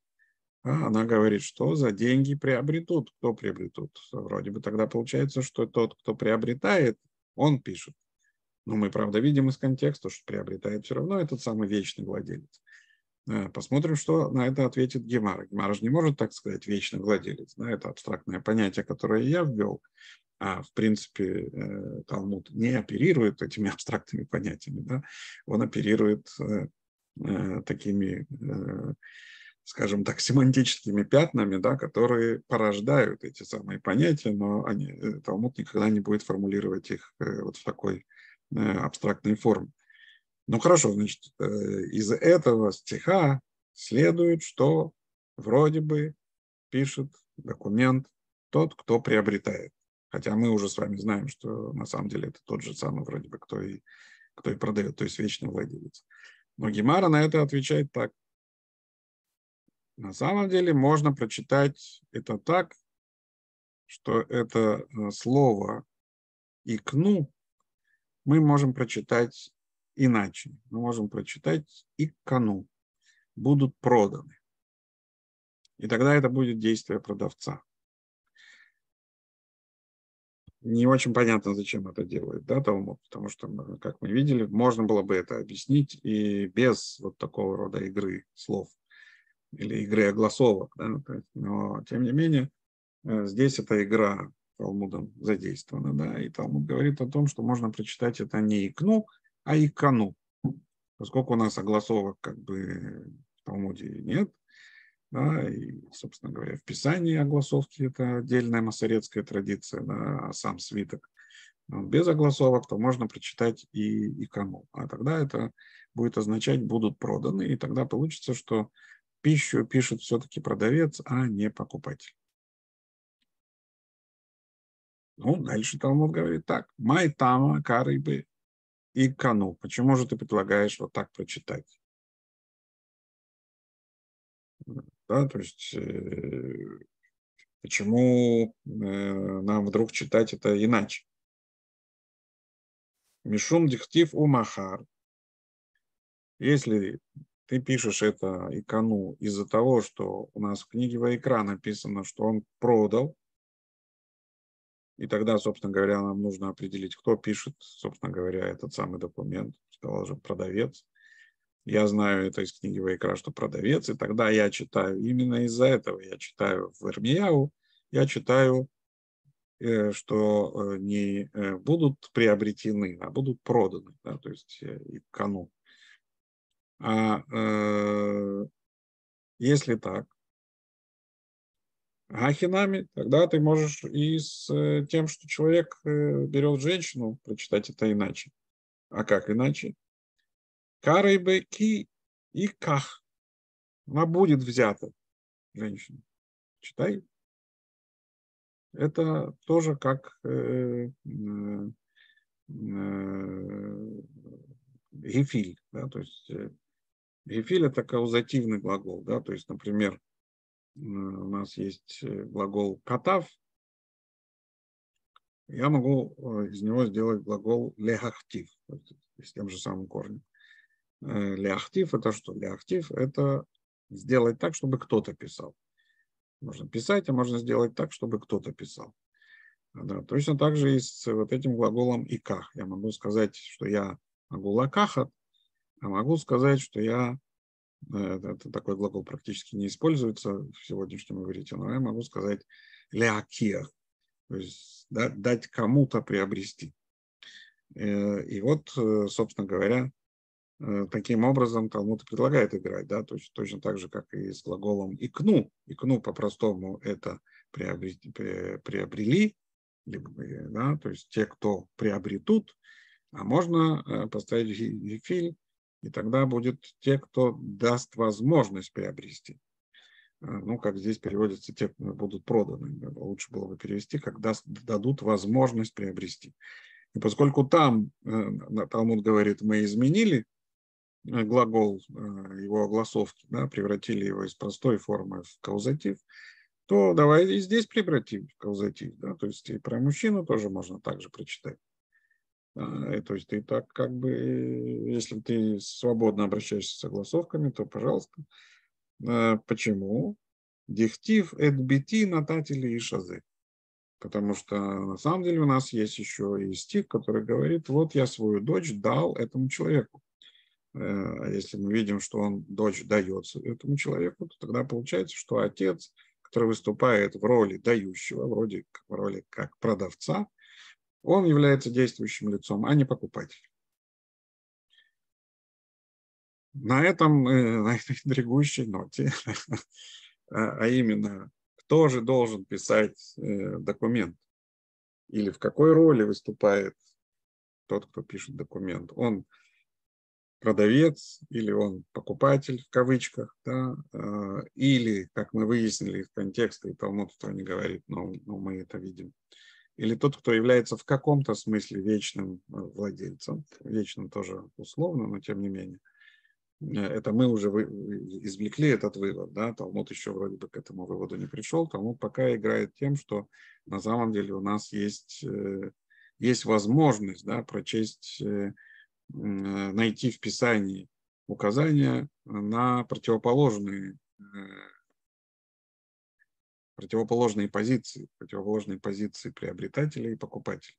А она говорит, что за деньги приобретут. Кто приобретут? Вроде бы тогда получается, что тот, кто приобретает, он пишет. Но мы, правда, видим из контекста, что приобретает все равно этот самый вечный владелец. Э, посмотрим, что на это ответит Гемара. Гемара же не может так сказать вечный владелец. Да, это абстрактное понятие, которое я ввел. А в принципе э, Талмуд не оперирует этими абстрактными понятиями. Да? Он оперирует э, такими скажем так, семантическими пятнами, да, которые порождают эти самые понятия, но они, Талмуд никогда не будет формулировать их вот в такой э, абстрактной форме. Ну хорошо, значит, из этого стиха следует, что вроде бы пишет документ тот, кто приобретает. Хотя мы уже с вами знаем, что на самом деле это тот же самый вроде бы, кто и, кто и продает, то есть вечный владелец. Но Гемара на это отвечает так. На самом деле можно прочитать это так, что это э, слово «икну» мы можем прочитать иначе. Мы можем прочитать «икану» – «будут проданы». И тогда это будет действие продавца. не очень понятно, зачем это делает, да, Талмуд, потому что, как мы видели, можно было бы это объяснить и без вот такого рода игры слов или игры огласовок, да, но, тем не менее, э, здесь эта игра Талмудом задействована, да, и Талмуд говорит о том, что можно прочитать это не икну, а икану, поскольку у нас огласовок как бы в Талмуде нет, да, и, собственно говоря, в Писании огласовки – это отдельная масоретская традиция, да, а сам свиток без огласовок, то можно прочитать и, и кому. А тогда это будет означать «будут проданы», и тогда получится, что пищу пишет все-таки продавец, а не покупатель. Ну, дальше Талмуд говорит так. Май тама карыбы и кану. Почему же ты предлагаешь вот так прочитать? Да, то есть э, почему э, нам вдруг читать это иначе? Мишум дихтив умахар. Если ты пишешь это икону из-за того, что у нас в книге Вайкра написано, что он продал, и тогда, собственно говоря, нам нужно определить, кто пишет, собственно говоря, этот самый документ. Сказал же продавец. Я знаю это из книги Вайкра, что продавец, и тогда я читаю, именно из-за этого я читаю в Ирмияу, я читаю, э, что э, не э, будут приобретены, а будут проданы, да, то есть и кану. А э, если так, Ахинами, тогда ты можешь и с тем, что человек берет женщину, прочитать это иначе. А как иначе? Карайбе и ках. Она будет взята, женщина. Читай. Это тоже как э, э, э, гефиль, да, то есть э, это каузативный глагол, да, то есть, например, у нас есть глагол катав, я могу из него сделать глагол лехахтив, с тем же самым корнем. Э, Ляхтив – это что? Ляхтив – это сделать так, чтобы кто-то писал. Можно писать, а можно сделать так, чтобы кто-то писал. Да, точно так же и с вот этим глаголом «иках». Я могу сказать, что я могу лакахат, а могу сказать, что я э, это такой глагол практически не используется в сегодняшнем иврите, но я могу сказать ляакиях, то есть да, дать кому-то приобрести. Э, и вот, собственно говоря, Э, таким образом Талмуд предлагает играть, да, то точно так же, как и с глаголом икну. Икну по-простому это приобрели, приобрели да, то есть те, кто приобретут, а можно э, поставить гифиль, и тогда будет те, кто даст возможность приобрести. Э, ну, как здесь переводится, те, кто будут проданы. Лучше было бы перевести, как даст, дадут возможность приобрести. И поскольку там Талмуд говорит, мы изменили Э, глагол э, его огласовки, да, превратили его из простой формы в каузатив, то давай и здесь превратим в каузатив. Да, то есть и про мужчину тоже можно также прочитать. А, то есть ты так как бы, если ты свободно обращаешься с согласовками, то пожалуйста. А, почему? Дихтив эд бити нататели и шазы. Потому что на самом деле у нас есть еще и стих, который говорит, вот я свою дочь дал этому человеку. Э, а если мы видим, что он, дочь дается этому человеку, то тогда получается, что отец, который выступает в роли дающего, вроде в роли как продавца, он является действующим лицом, а не покупателем. На этом, э, на этой интригующей ноте, а, а именно, кто же должен писать э, документ? Или в какой роли выступает тот, кто пишет документ? Он продавец или он покупатель в кавычках, да, а, или, как мы выяснили из контекста, и Талмуд этого не говорит, но, но мы это видим, или тот, кто является в каком-то смысле вечным э, владельцем, вечным тоже условно, но тем не менее. Э, это мы уже вы, извлекли этот вывод, да, Талмуд еще вроде бы к этому выводу не пришел, Талмуд пока играет тем, что на самом деле у нас есть, э, есть возможность, да, прочесть найти в Писании указания на противоположные противоположные позиции, противоположные позиции приобретателя и покупателя.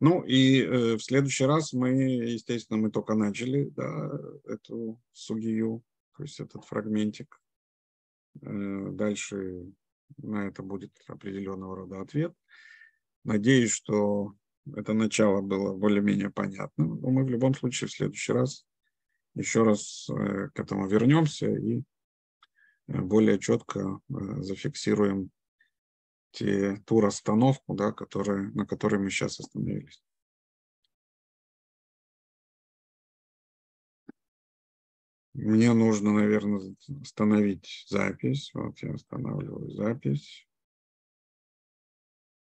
Ну и э, в следующий раз мы, естественно, мы только начали да, эту сугию, то есть этот фрагментик. Э, дальше на это будет определенного рода ответ. Надеюсь, что это начало было более-менее понятно, но мы в любом случае в следующий раз еще раз э, к этому вернемся и более четко э, зафиксируем те, ту расстановку, да, которая, на которой мы сейчас остановились. Мне нужно, наверное, остановить запись. Вот я останавливаю запись.